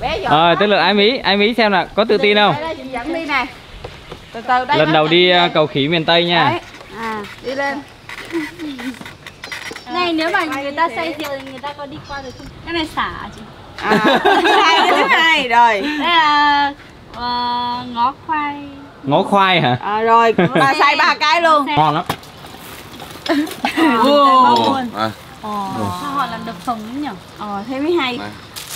bé giỏi Ờ, lắm. tức là ai Mỹ, ai Mỹ xem là có tự tin không? đây dẫn đi nè từ từ đây Lần đầu đi lên. uh, cầu khỉ miền Tây nha. Đấy. à đi lên Này nếu mà người ta say rượu thì người ta có đi qua được không? Cái này xả à chị. à cái hai rồi Đây là ờ, ngó khoai. Ngó khoai hả? à, rồi bà xay ba cái luôn Ngon lắm. Ồ, à, Sao họ làm đập phồng nhỉ? ờ thế mới hay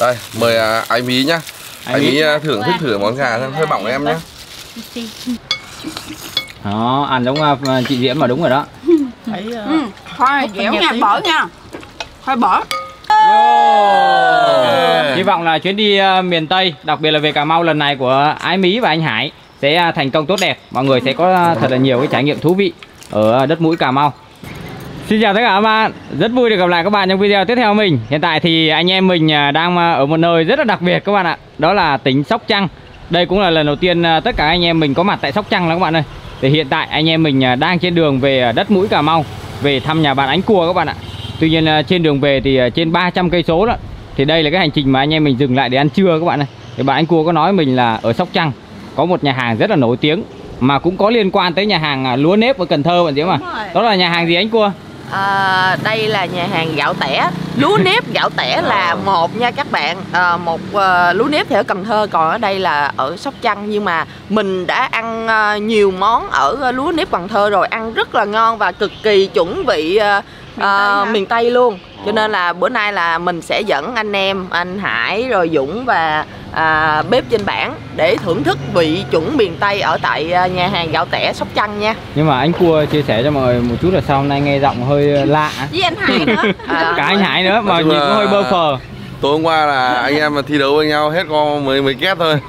đây mời à, anh Mí nhá Anh anh Mí. Mí à, thưởng thức thử món gà xem hơi bỏng em nhá Đó, ăn giống uh, chị Diễm mà đúng rồi đó. ừ. khoai dẻo nha bở nha khoai bở Hy vọng là chuyến đi miền Tây, đặc biệt là về Cà Mau lần này của Ái Mỹ và anh Hải sẽ thành công tốt đẹp. Mọi người sẽ có thật là nhiều cái trải nghiệm thú vị ở đất mũi Cà Mau. Xin chào tất cả các bạn, rất vui được gặp lại các bạn trong video tiếp theo của mình. Hiện tại thì anh em mình uh, đang ở một nơi rất là đặc biệt các bạn ạ. Đó là tỉnh Sóc Trăng. Đây cũng là lần đầu tiên uh, tất cả anh em mình có mặt tại Sóc Trăng đó các bạn ơi. Thì hiện tại anh em mình uh, đang trên đường về đất mũi Cà Mau, về thăm nhà bạn Ánh Cua các bạn ạ. Tuy nhiên trên đường về thì trên 300 cây số đó thì đây là cái hành trình mà anh em mình dừng lại để ăn trưa các bạn ơi. Thì bạn Ánh Cua có nói mình là ở Sóc Trăng có một nhà hàng rất là nổi tiếng mà cũng có liên quan tới nhà hàng lúa nếp ở Cần Thơ bạn Diễm à. Đó là nhà hàng gì anh Cua? À, đây là nhà hàng gạo tẻ. Lúa nếp gạo tẻ là một nha các bạn. À, một à, lúa nếp thì ở Cần Thơ còn ở đây là ở Sóc Trăng. Nhưng mà mình đã ăn à, nhiều món ở lúa nếp Cần Thơ rồi. Ăn rất là ngon và cực kỳ chuẩn vị à, à, miền Tây luôn cho nên là bữa nay là mình sẽ dẫn anh em anh Hải rồi Dũng và à, bếp trên bảng để thưởng thức vị chuẩn miền Tây ở tại à, nhà hàng gạo tẻ Sóc Trăng nha. Nhưng mà anh Cua chia sẻ cho mọi người một chút là sao hôm nay nghe giọng hơi lạ. Với anh Hải nữa. À, Cả anh Hải nữa mà nhìn cũng hơi bơ phờ. tối hôm qua là anh em mà thi đấu với nhau hết có mấy mấy két thôi.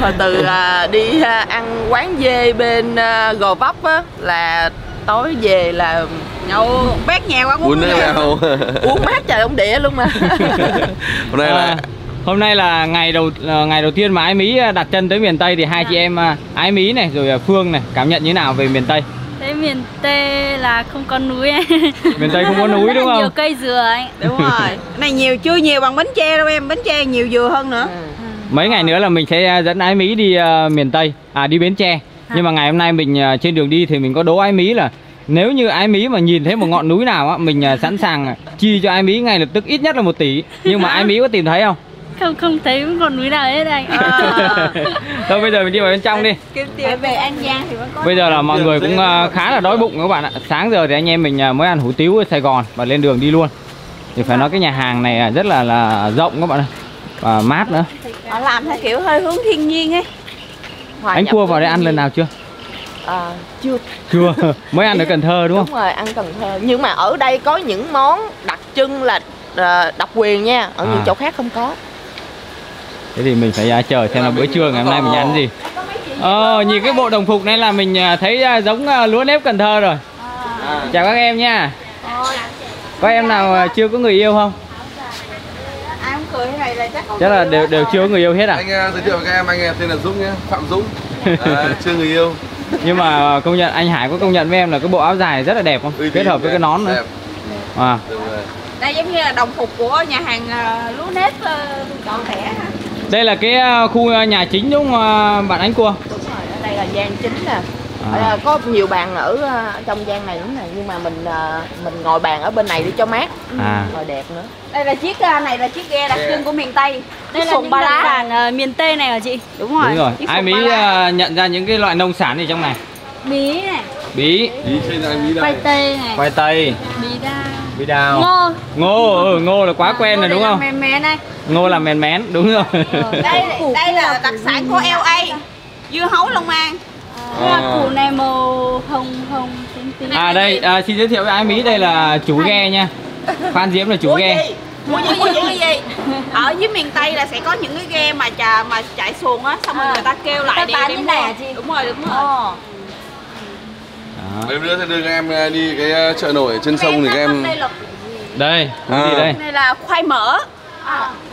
Hồi từ à, đi à, ăn quán dê bên à, Gò Vấp á là tối về là nhậu bát nhà quán uống nào uống mát trời ông địa luôn mà hôm nay À, là hôm nay là ngày đầu là ngày đầu tiên mà Ái Mỹ đặt chân tới miền Tây thì hai chị em à, Ái Mỹ này rồi à, Phương này cảm nhận như nào về miền Tây? Thế miền Tây là không có núi ấy. Miền Tây không có núi đúng là Nhiều không? cây dừa ấy. Đúng rồi. Này nhiều chưa nhiều bằng bánh tre đâu em, bánh tre nhiều dừa hơn nữa. Mấy ngày nữa là mình sẽ à, dẫn Ái Mỹ đi à, miền Tây, à đi Bến Tre. Nhưng mà ngày hôm nay mình à, trên đường đi thì mình có đố Ái Mỹ là nếu như Ái Mỹ mà nhìn thấy một ngọn núi nào á, mình à, sẵn sàng chi cho Ái Mỹ ngay lập tức ít nhất là một tỷ. Nhưng mà Ái Mỹ có tìm thấy không? Không không thấy còn núi nào hết anh. Thôi bây giờ mình đi vào bên trong đi. Kiếm tiền về An Giang thì vẫn có Bây giờ là mọi người cũng à, khá là đói bụng các bạn ạ. Sáng giờ thì anh em mình à, mới ăn hủ tiếu ở Sài Gòn và lên đường đi luôn. Thì phải nói cái nhà hàng này à, rất là là rộng các bạn ơi. Và mát nữa. Họ làm theo kiểu hơi hướng thiên nhiên ấy. Hòa Anh cua vào đây ăn lần nào chưa? À, chưa Chưa. mới ăn ở Cần Thơ đúng không? đúng rồi ăn Cần Thơ nhưng mà ở đây có những món đặc trưng là à, độc quyền nha ở những À. chỗ khác không có Thế thì mình phải à, chờ xem là bữa trưa ngày hôm nay mình ăn gì. Ờ, nhìn cái bộ đồng phục này là mình à, thấy à, giống lúa nếp Cần Thơ rồi. Chào các em nha. Có em nào chưa có người yêu không? Ai không cười thế này là chắc là đều đều chưa có người yêu hết à? anh giới thiệu với các em anh em tên là Dũng nhé Phạm Dũng à, chưa người yêu Nhưng mà công nhận anh Hải có công nhận với em là cái bộ áo dài rất là đẹp không? Uy Kết hợp với cái nón nữa. đẹp. À. Đây giống như là đồng phục của nhà hàng à, lúa nếp uh, gạo tẻ ha. đây là cái à, khu nhà chính đúng không bạn Ánh Cua? đúng rồi ở đây là gian chính nè À. À, có nhiều bàn ở à, trong gian này đúng này nhưng mà mình à, mình ngồi bàn ở bên này đi cho mát À. ngồi đẹp nữa Đây là chiếc à, này là chiếc ghe đặc trưng của miền Tây. Đây là những ba lá. sản ở miền Tây này hả chị? Đúng rồi. Đúng rồi. chiếc Ai Mỹ à, nhận ra những cái loại nông sản gì trong này? Bí này, Bí, đi trên anh Mỹ khoai đây tây này, khoai tây, bí đa, bí đào. ngô. Ngô, ừ, ngô là quá quen rồi đúng không? Mềm mềm này. Ngô là mèn mén, đúng rồi. Đây đây là đặc sản của LA. Dưa hấu Long An. Đây là củ này màu hồng hồng tím tím. À đây, à, xin giới thiệu với Ái Mỹ đây là chủ ghe nha. Phan Diễm là chủ ghe. Ủa gì? Những cái gì? Ở dưới miền Tây là sẽ có những cái ghe mà trà mà chạy xuồng á, xong rồi À. người ta kêu lại đi hả chị? Đúng rồi, đúng rồi. Đó. mấy bữa sẽ đưa các em à, đi cái à, chợ nổi trên sông thì các em Đây cái À. gì đây? đây là khoai mỡ.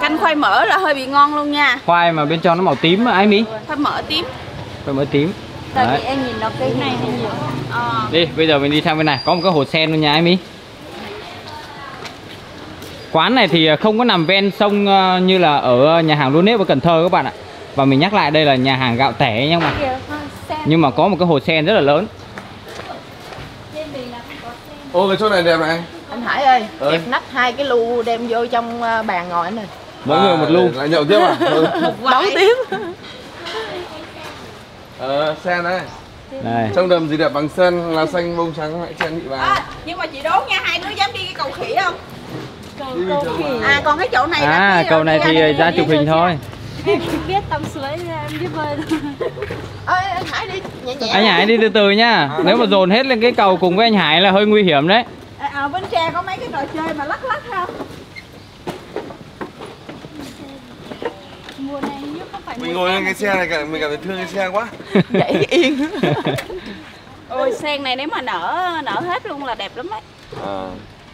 Canh khoai mỡ là hơi bị ngon luôn nha. Khoai mà bên trong nó màu tím á, Ái Mỹ. Khoai mỡ tím. Khoai mới tím. Tại Đấy. vì em nhìn nó cây này hay nhiều. Ờ. Đi, bây giờ mình đi sang bên này, có một cái hồ sen luôn nha Ái Mỹ. quán này thì không có nằm ven sông ờ, như là ở nhà hàng lúa nếp ở Cần Thơ các bạn ạ và mình nhắc lại đây là nhà hàng gạo tẻ nhưng mà nhưng mà có một cái hồ sen rất là lớn trên mình là không có sen Ô cái chỗ này đẹp này anh Hải ơi Ơi. kẹp nách hai cái lu đem vô trong ờ, bàn ngồi anh ơi mỗi người một lu Lại nhậu tiếp à? Ừ. đóng tiếp Ờ, sen đây đây Trong đầm gì đẹp bằng sen là xanh bông trắng hãy chen bị vào. À, nhưng mà chị đố nha hai đứa dám đi cái cầu khỉ không? Đi bình thường mà à còn cái chỗ này là à cầu này thì ra chụp hình thôi. em biết tắm suối em biết bơi thôi ơi anh Hải đi nhẹ nhẹ anh Hải đi từ từ nha. Nếu mà dồn hết lên cái cầu cùng với anh Hải là hơi nguy hiểm đấy. À, ở Bến Tre có mấy cái trò chơi mà lắc lắc không mùa này như không phải Mình ngồi lên cái xe này cả mình cảm thấy thương cái xe quá. Gãy yên. Ôi sen này nếu mà nở nở hết luôn là đẹp lắm đấy. À.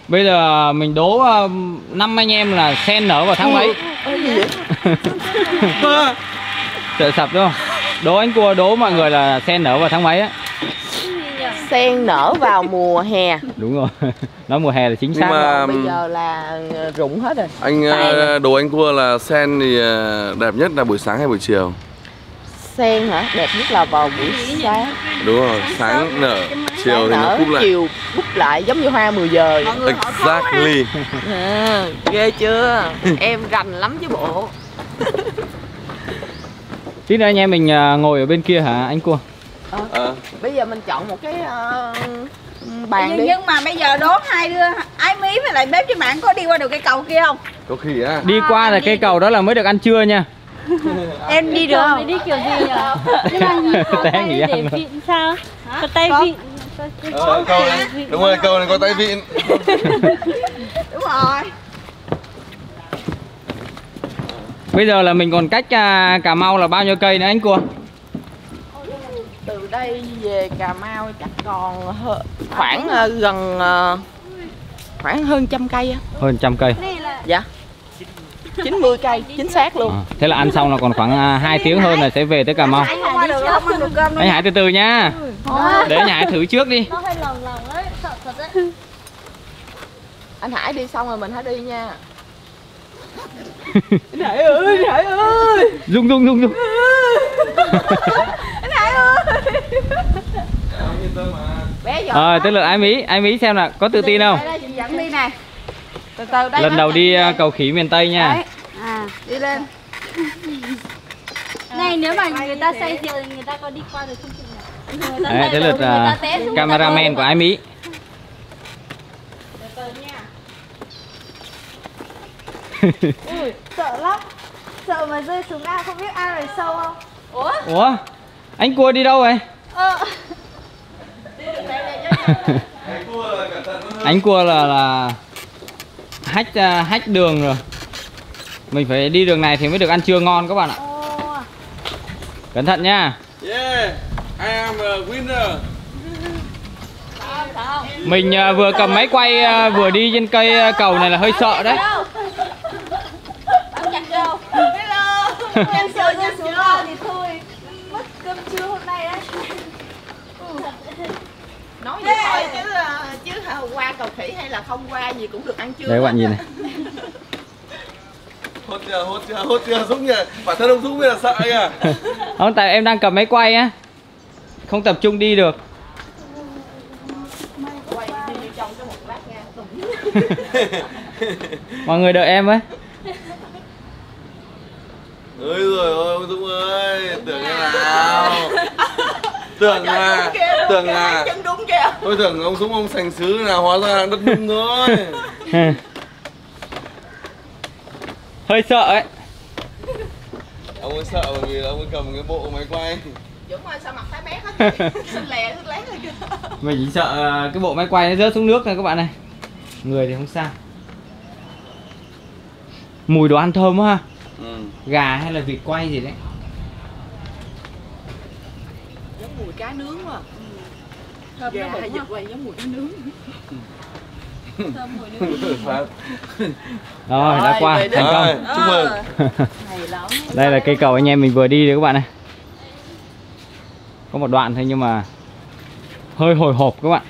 bây giờ mình đố ờ, năm anh em là sen nở vào tháng mấy? Sợ sập đúng không? Đố anh cua đố mọi người là sen nở vào tháng mấy á sen nở vào mùa hè. Đúng rồi. Nói mùa hè là chính Nhưng xác mà bây giờ là ờ, rụng hết rồi. Anh Tại- ờ, đồ anh cua là sen thì ờ, đẹp nhất là buổi sáng hay buổi chiều? Sen hả? Đẹp nhất là vào buổi sáng. Đúng rồi, sáng nở, chiều thì nó cúp lại. chiều cúp lại giống như hoa 10 giờ Exactly. À, ghê chưa? Em rành lắm chứ bộ. Tí nữa anh em mình ngồi ở bên kia hả anh cua Ờ, bây giờ mình chọn một cái ờ, bàn nhưng, đi. nhưng mà bây giờ đố hai đứa ái mí với lại bếp trên mạng có đi qua được cây cầu kia không? Có khỉ á. Đi qua là cây cầu đó là mới được ăn trưa nha. Em đi được không? Đi kiểu gì nhỉ? Nhưng mà nhìn có tay nghỉ để ăn vịn sao? Có tay vịn Ờ, câu này, đúng rồi, câu này có tay vịn đúng rồi. Bây giờ là mình còn cách à, Cà Mau là bao nhiêu cây nữa anh cua đây về Cà Mau chắc còn khoảng ờ, gần ờ, khoảng hơn trăm cây á. Hơn trăm cây. Dạ. 90 cây chính xác luôn. À, thế là ăn xong là còn khoảng 2 tiếng hơn là sẽ về tới Cà Mau. Anh Hải từ từ nha. Để anh Hải thử trước đi. Nó hơi lòng lòng đấy sợ thật đấy. Anh Hải đi xong rồi mình hãy đi nha. Anh Hải ơi anh Hải ơi. Rung rung rung rung bé giỏi ờ tới lượt ai mỹ ai mỹ xem là có tự tin không? Đây, đây, chị dẫn đi nè. Từ từ đây lần đầu đi lên. à, cầu khỉ miền tây nha. Đấy. à đi lên. Này nếu mà người ta say rượu thì người ta có đi qua được không người ta Đấy, tới lượt ta cameraman của ai mỹ. Sợ lắm. Sợ mà rơi xuống ao không biết ai là sâu không? Ủa? Ủa? Anh cua đi đâu vậy? Ờ anh cua là là hách à, hách đường rồi. Mình phải đi đường này thì mới được ăn trưa ngon các bạn ạ. Cẩn thận nha Yeah, I am a winner. Mình à, vừa cầm máy quay à, vừa đi trên cây à, cầu này là hơi sợ đấy Bấm chặt vô hello em sợ rơi xuống ao thì thôi mất cơm trưa hôm nay đấy nói vậy thôi chứ ờ, chứ qua cầu khỉ hay là không qua gì cũng được ăn trưa đấy các bạn nhìn này. Hốt chưa, hốt chưa, hốt chưa, Dũng nhỉ Bản thân ông Dũng mới là sợ kìa. Không tại em đang cầm máy quay á. Không tập trung đi được. Quay đi trong cái một lát nha. Mọi người đợi em với Ôi rồi ôi, ông Dũng ơi Tưởng thế nào Tưởng là, tưởng là chân đúng kìa. Tôi tưởng ông Dũng ông sành sứ nào hóa ra là đất nung thôi. Hơi sợ ấy. Ông ấy sợ bởi vì là ông ấy cầm cái bộ máy quay. Dũng ơi sao mặt tái mét hết vậy? Xinh lè xinh lé rồi kìa. Mình chỉ sợ à, cái bộ máy quay nó rớt xuống nước thôi các bạn này. Người thì không sao. Mùi đồ ăn thơm quá ha. Ừ. gà hay là vịt quay gì đấy giống mùi cá nướng quá gà hay vịt quay giống mùi cá nướng. Phát. rồi đã Rồi, qua về đi. thành Rồi, công chúc mừng. Hay lắm. Đây là cây cầu anh em mình vừa đi đấy các bạn này có một đoạn thôi nhưng mà hơi hồi hộp các bạn.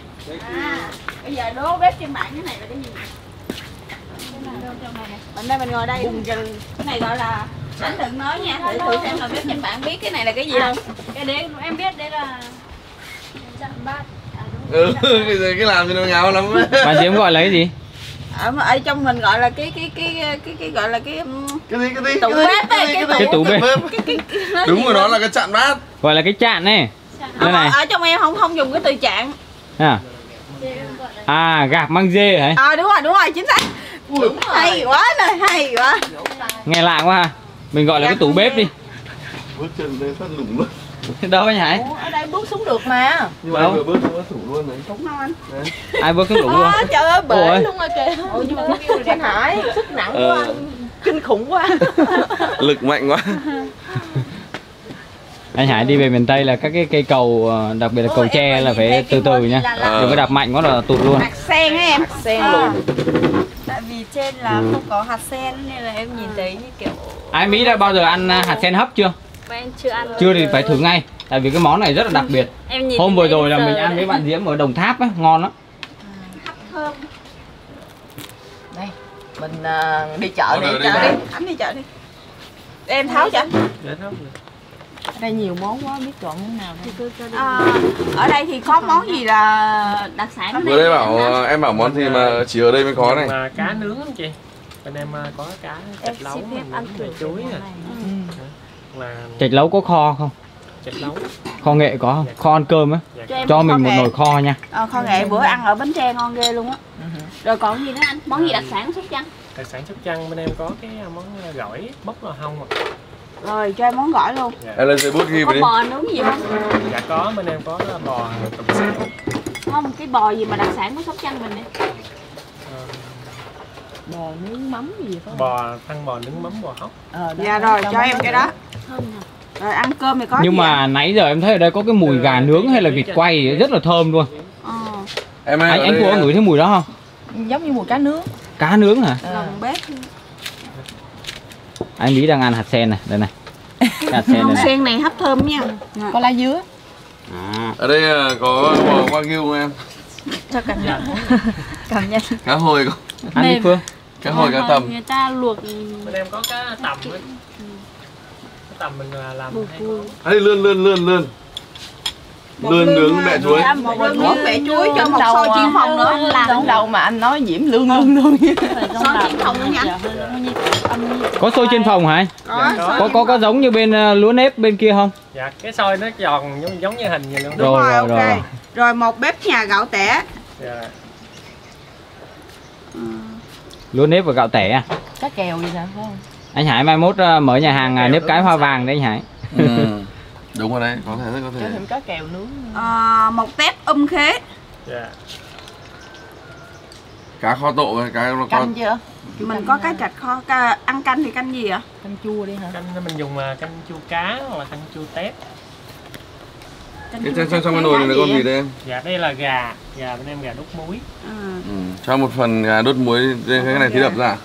À bây giờ đố bếp trên mạng cái này là cái gì? Hôm nay mình ngồi đây. Cái này gọi là anh đừng nói nha thử thử xem là biết các bạn biết cái này là cái gì. Không cái đấy em biết đấy là chặn bát à, đúng Ừ, cái, gì- cái làm cho nó ngáo lắm. Bạn diễm gọi là cái gì? Ở, ở trong mình gọi là cái cái cái cái, cái, gọi là cái um, Cái gì, cái gì, Tủ cái gì, bếp ấy, gì, cái gì? Cái tủ bếp. Đúng rồi, nó là cái chặn bát. Gọi là cái chạn này đây này. ở trong em không không dùng cái từ chặn à, rồi à gạp măng dê hả? À đúng rồi đúng rồi chính xác. Đúng hay quá nè hay quá. Nghe lạ quá ha mình gọi là cái tủ bếp đi. Bước chân đây phát lủng luôn. Đâu anh hải? Ủa, ở đây bước xuống được mà. Nhưng mà vừa bước xuống thủ luôn đấy đúng không anh? Ai bước xuống đụng luôn? Ủa, trời ơi bể Ủa. luôn rồi kìa. Ủa, nhưng mà anh Hải sức nặng Ờ. anh kinh khủng quá. Lực mạnh quá anh hải đi về miền tây là các cái cây cầu ờ, đặc biệt là cầu tre là phải từ từ nha. Ờ. đừng có đạp mạnh quá là tụt luôn. Hạt sen á em. Sen À. luôn. Tại vì trên là không có hạt sen nên là em nhìn thấy như kiểu ai mỹ đã bao giờ ăn à, hạt sen hấp chưa? Mà em chưa ăn chưa thì phải thử ngay tại vì cái món này rất là đặc biệt. Em nhìn hôm vừa rồi là mình ăn với bạn diễm ở đồng tháp á ngon lắm. Thơm. Đây mình à, đi chợ Ờ, đi chợ đi. anh đi chợ đi. Em tháo cho anh. Ở đây nhiều món quá biết chọn món nào đây à, ở đây thì có món gì là đặc sản ở đây bảo ờ, em bảo món gì mà chỉ ở đây mới có này. cá nướng lắm chị. Bên em à, có cá em thịt lấu chuối à là chạch lấu có kho không? Thịt lấu. Kho nghệ có không? Kho ăn cơm á? Cho em cho mình một nghệ. nồi kho nha. Ờ, kho nghệ bữa ăn ở bến tre ngon ghê luôn á. Rồi còn gì nữa anh? Món gì đặc sản của sóc trăng? Đặc sản sóc trăng bên em có cái à, món gỏi bốc lò hông à. Rồi cho em món gỏi luôn. Em lên bút ghi có vào đi. bò nướng gì không? Dạ có bên em có bò tùng sản không cái bò gì mà đặc sản của sóc trăng mình nè. Ờ, bò nướng mắm gì phải không? Bò thăn bò nướng mắm bò hóc. Ờ, đó, dạ rồi cho em cái đó. rồi ăn cơm thì có nhưng gì mà nãy giờ em thấy ở đây có cái mùi gà nướng hay là vịt quay rất là thơm luôn. Anh? ờ, Em ơi, anh anh của ngửi thấy mùi đó không? Giống như mùi cá nướng. Cá nướng hả? Lòng bếp anh mỹ đang ăn hạt sen này đây này. Hạt sen này, này. sen này hấp thơm nha. Có lá dứa. À, ở đây ờ, có bò wagyu không em? Cho cảm nhận. Cảm nhận. Cá hồi có. Ăn đi phương. Cá hồi cá tầm. người ta luộc. Bên em có cá tầm ấy. cá tầm mình à, làm hay lươn lươn lươn lươn Lươn nướng mẹ chuối. Lươn nướng mẹ chuối cho một Đầu xôi chiên phòng nữa. làm giống đâu mà anh nói diễm lương lương lương xôi chiên phòng nữa nha. có xôi trên phòng hả? Anh? có Dạ, xôi có có có giống như bên ờ, lúa nếp bên kia không? Dạ cái xôi nó giòn giống, giống như hình vậy luôn. Đúng Rồi, rồi, rồi, ok. Rồi. rồi. một bếp nhà gạo tẻ. Dạ. lúa nếp và gạo tẻ à? Cá kèo gì phải không? Anh hải mai mốt ờ, mở nhà hàng à, nếp cái hoa vàng đấy anh hải. Ừ. Đúng rồi đấy, có thể rất có cho thể thêm cá kèo nướng à, một tép um khế. Dạ. Cá kho tộ với cá canh chưa? Mình có cá chạch kho cá, ăn canh thì canh gì ạ? Canh chua đi hả? Canh mình dùng à, canh chua cá hoặc là canh chua tép. Cái chua trong, trong, cái nồi này là con gì đây em? dạ đây là gà. Gà bên em gà đúc muối. Ừ. Ừ. Cho một phần gà đốt muối lên cái này thì đập ra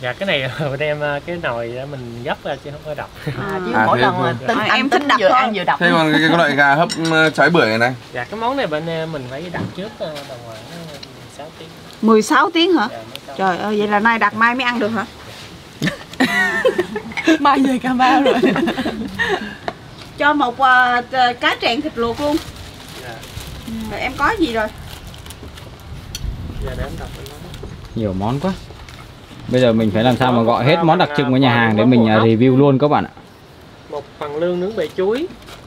dạ cái này bên em à, cái nồi đó mình gấp ra chứ không có đập. À, chứ À, mỗi thế lần mà tính À, em thích đặt vừa thôi. ăn vừa đập. Thế còn cái, cái loại gà hấp ờ, trái bưởi này này. Dạ cái món này bên em mình phải đặt trước à, tầm khoảng à, 6 tiếng. 16 tiếng hả? Dạ, mới có. trời ơi vậy là nay đặt mai mới ăn được hả? Mai về cà mau rồi. Cho một à, t- cá tràng thịt luộc luôn. Dạ. Rồi em có gì rồi? Dạ để em đọc nhiều món quá bây giờ mình phải làm sao mà gọi hết món đặc trưng của nhà hàng để mình à, review luôn các bạn ạ. Một phần lương nướng bề chuối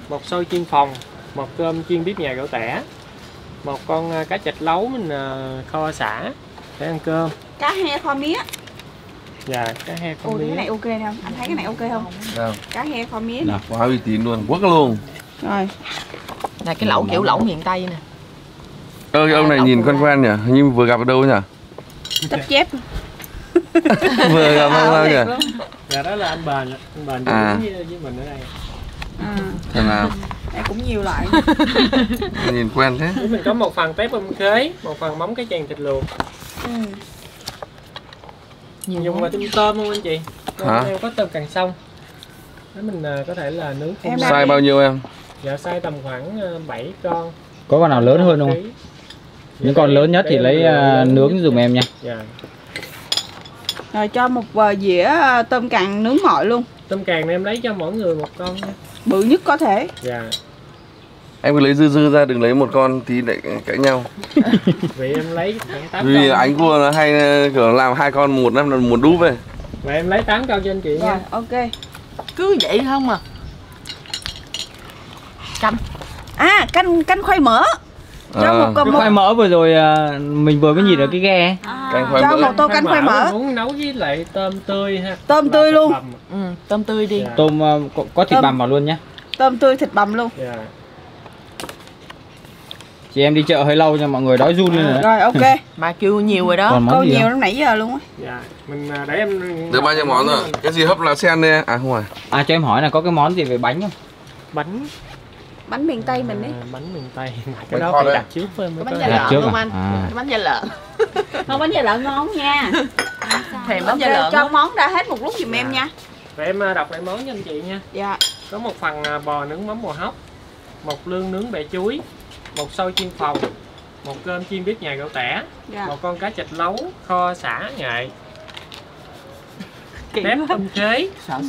một xôi chiên phòng một cơm chiên bếp nhà gạo tẻ một con à, cá chạch lấu mình à, kho xả để ăn cơm. Cá he kho mía. Dạ cá he con ôi cái này mía ok nè anh thấy cái này ok không? Nào, cá he kho mía. Nào. Quá uy tín luôn, quốc luôn. Rồi. Là cái lẩu kiểu lẩu miền tây nè. Ơ cái ông này nhìn quen quen nhỉ, hình như vừa gặp ở đâu nhỉ? Tấp chép Vừa gặp ở đâu nhỉ dạ đó là anh bền anh bền À. với, với mình ở đây. À, Thế nào, đây cũng nhiều loại. Nhìn quen thế. Với mình có một phần tép bông khế một phần mắm cái chèn thịt luộc. Ừ. nhiều dùng là tôm tôm không anh chị. Hả? em có tôm càng sông. Đó mình à, có thể là nướng Em. Sai bao nhiêu em? dạ size tầm khoảng à, 7 con. Có con nào lớn hơn không? những con lớn nhất thì lấy à, nướng giùm em nha. Dạ Rồi cho một dĩa ờ, tôm càng nướng ngọi luôn. Tôm càng này em lấy cho mỗi người một con. Nha Bự nhất có thể. Dạ. Em cứ lấy dư dư ra đừng lấy một con tí để cãi nhau. Vậy em lấy khoảng tám Vì con. anh cua nó hay ờ, kiểu làm hai con một năm là một đúp ấy. Vậy em lấy 8 con cho anh chị Rồi nha ok. Cứ vậy không à. Canh. À canh canh khoai mỡ Cho À. một, cái khoai mỡ vừa rồi à, mình vừa mới nhìn ở cái ghe. Canh khoai Cho mỡ. một tô canh khoai mỡ. Muốn nấu với lại tôm tươi ha. Tôm tươi luôn. bằm. ừ, tôm tươi đi. Dạ. tôm à, có, có thịt Tôm. bằm vào luôn nhá. Tôm tươi thịt bằm luôn. Dạ. Chị em đi chợ hơi lâu nha mọi người đói run lên rồi. Rồi ok. Mà kêu nhiều rồi đó. Câu nhiều lúc nãy giờ luôn á. Dạ mình à, để em Được bao nhiêu món rồi? Cái gì hấp lá sen đây? À không phải à cho em hỏi là có cái món gì về bánh không? Bánh Bánh miền Tây mình đi à, bánh miền tây. Cái Bánh đó phải đặt trước mới bánh có da Đặt lợn trước không à? anh? À. bánh da lợn. Không bánh da lợn ngon nha. Thèm bánh da lợn cho món ra hết một lúc giùm em nha. Vậy em đọc lại món cho anh chị nha. Dạ. Có một phần bò nướng mắm bò hóc Một lương nướng bẹ chuối Một xôi chiên phòng Một cơm chiên bếp nhà gạo tẻ Dạ. Một con cá chạch lấu Kho xả nghệ Quá. tôm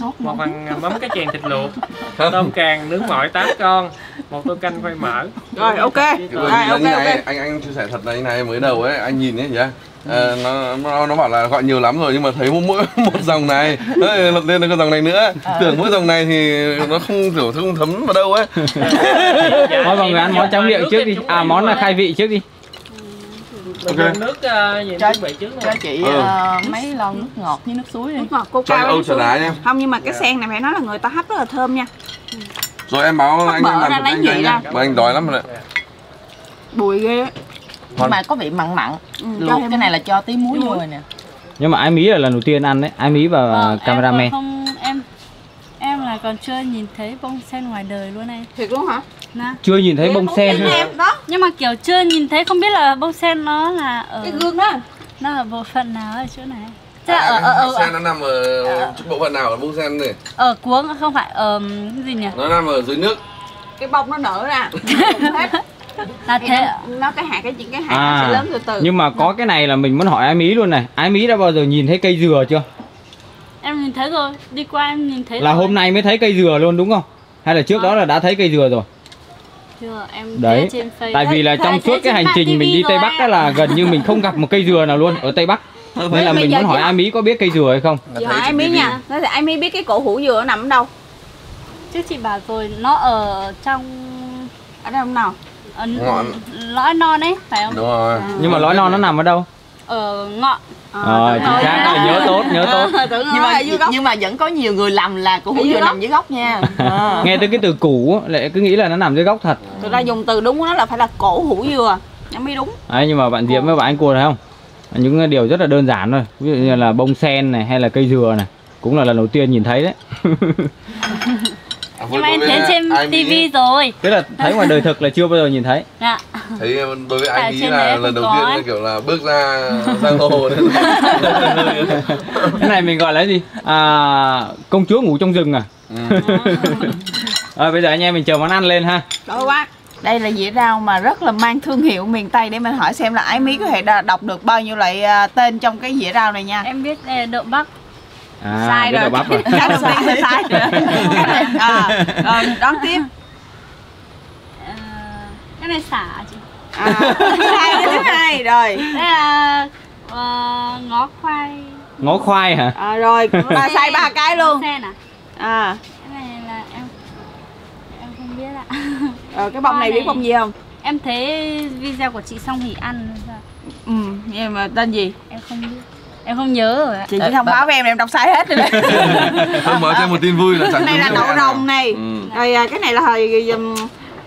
sốt Một à, mắm cá chèn thịt luộc. Tôm càng nướng mọi 8 con. Một tô canh khoai mỡ. Rồi ok. Rồi vì là ok như này, ok anh anh chia sẻ thật là như này mới đầu ấy, anh nhìn ấy nhá. Ờ, nó, nó nó bảo là gọi nhiều lắm rồi nhưng mà thấy mỗi mỗi một dòng này. Lật lên là cái dòng này nữa. Tưởng mỗi dòng này thì nó không kiểu không thấm vào đâu ấy. Thôi mọi người ăn món tráng miệng trước đi. à món là khai vị trước đi Mình Ok. okay. nước à, gì Cho- chuẩn bị trước cho chị Ừ. ờ, mấy lon nước ngọt với nước suối đi. Nước ngọt cô cao âu đá nha. Không nhưng mà cái sen này phải nói là người ta hấp rất là thơm nha. Rồi em báo anh làm ra một lấy gì anh ra? mà anh đói lắm rồi đấy Bùi ghê. Nhưng mà có vị mặn mặn. Ừ, cho luộc cái này là cho tí muối vô rồi nè. Nhưng mà ái mí là lần đầu tiên ăn đấy. Ái mí và Vâng, cameraman. Em không em em là còn chưa nhìn thấy bông sen ngoài đời luôn này. Thiệt luôn hả? Nè. chưa nhìn thấy bông sen em đó. Nhưng mà kiểu chưa nhìn thấy không biết là bông sen nó là ở Cái gương đó. Nó ở bộ phận nào ở chỗ này. Thế là ở ở ở, sen ở, nó nằm ở bộ phận nào ở bông sen này? Ở cuống không phải ở cái gì nhỉ? nó nằm ở dưới nước. Cái bông nó nở ra. Là thế nó, nó cái hạt cái cái hạt À, nó sẽ lớn từ từ. nhưng mà có cái này là mình muốn hỏi ái mí luôn này. Ái mí đã bao giờ nhìn thấy cây dừa chưa? Em nhìn thấy rồi, đi qua em nhìn thấy là rồi. hôm nay mới thấy cây dừa luôn đúng không? Hay là trước đó là đã thấy cây dừa rồi chưa? Em đấy trên Facebook. tại vì là trong suốt cái hành trình mình đi tây bắc đó là gần như mình không gặp một cây dừa nào luôn ở tây bắc. Nên là mình muốn hỏi ái mí có biết cây dừa hay không? Chị hỏi ai biết. nha. Nói thì ai biết biết cái cổ hủ dừa nó nằm ở đâu? Trước chị bảo rồi nó ở trong Ở đâu nào? Ở Ngọn. lõi non ấy phải không? đúng rồi. Nhưng mà lõi non nó nằm ở đâu? Ở ngọn. Ờ chính xác nhớ tốt nhớ tốt. Tưởng nhưng mà nhưng mà vẫn có nhiều người lầm là củ Ở hủ dưới dừa gốc. nằm dưới gốc nha. Ờ. nghe tới cái từ củ á, lại cứ nghĩ là nó nằm dưới góc thật. Thực ra dùng từ đúng của nó là phải là cổ hủ dừa Nó mới đúng. Đấy nhưng mà bạn diệp với bạn anh cua thấy không? Những điều rất là đơn giản thôi. Ví dụ như là bông sen này hay là cây dừa này cũng là lần đầu tiên nhìn thấy đấy À, Nhưng mà đối em thấy trên Mỹ TV rồi. tức là thấy ngoài đời thực là chưa bao giờ nhìn thấy Dạ. thấy đối với anh ý là lần đầu tiên là kiểu là bước ra giang hồ cái này mình gọi là gì à, công chúa ngủ trong rừng à Ừ. à, bây giờ anh em mình chờ món ăn lên ha Đói quá đây là dĩa rau mà rất là mang thương hiệu miền Tây để mình hỏi xem là ái mí có thể đọc được bao nhiêu loại à, tên trong cái dĩa rau này nha. Em biết là đậu bắc. À, sai rồi. bắp rồi Cái đầu tiên là sai rồi. à, rồi đón tiếp. Ờ, cái này xả chị. À, sai cái thứ hai rồi. Đây là ờ, ngó khoai. ngó khoai hả À, rồi ba sai ba cái luôn. Sen à? À, Cái này là em em không biết ạ. rồi cái bông này biết bông gì không? Em thấy video của chị xong thì ăn rồi? Ừ, nhưng mà tên gì? Em không biết. Em không nhớ rồi ạ. Chị chỉ thông báo với em là em đọc sai hết rồi đấy. Không mở cho em một tin vui là chẳng Cái này là đậu cái rồng này. Ừ. Rồi à, cái này là hồi um,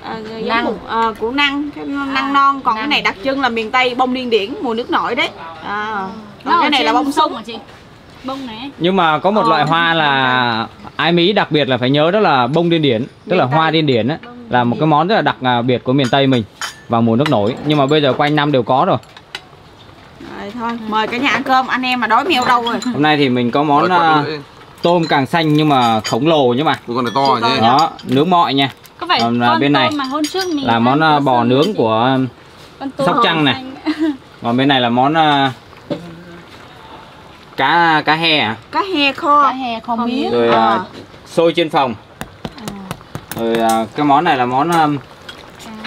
à, giống Năng. một, à, của năng cái năng non còn cái năng. này đặc trưng là miền tây bông điên điển mùa nước nổi đấy à. Nó Còn cái này là bông súng hả chị? Bông này. nhưng mà có một Ờ, loại hoa là ái mỹ đặc biệt là phải nhớ đó là bông điên điển tức là hoa điên điển á là một cái món rất là đặc à, biệt của miền tây mình vào mùa nước nổi nhưng mà bây giờ quanh năm đều có rồi thôi. Mời cả nhà ăn cơm anh em mà đói meo đâu rồi. Hôm nay thì mình có món nữa. tôm càng xanh nhưng mà khổng lồ nhé mà con này to nhỉ? đó nướng mọi nha. Có phải Còn, con bên này. mà hôm trước mình là món à, bò nướng chị? của tôm Sóc Trăng này. còn bên này là món à, cá cá he à? Cá he kho. Cá he kho miếng. Rồi Ờ. à, xôi trên phòng. Rồi à, cái món này là món um,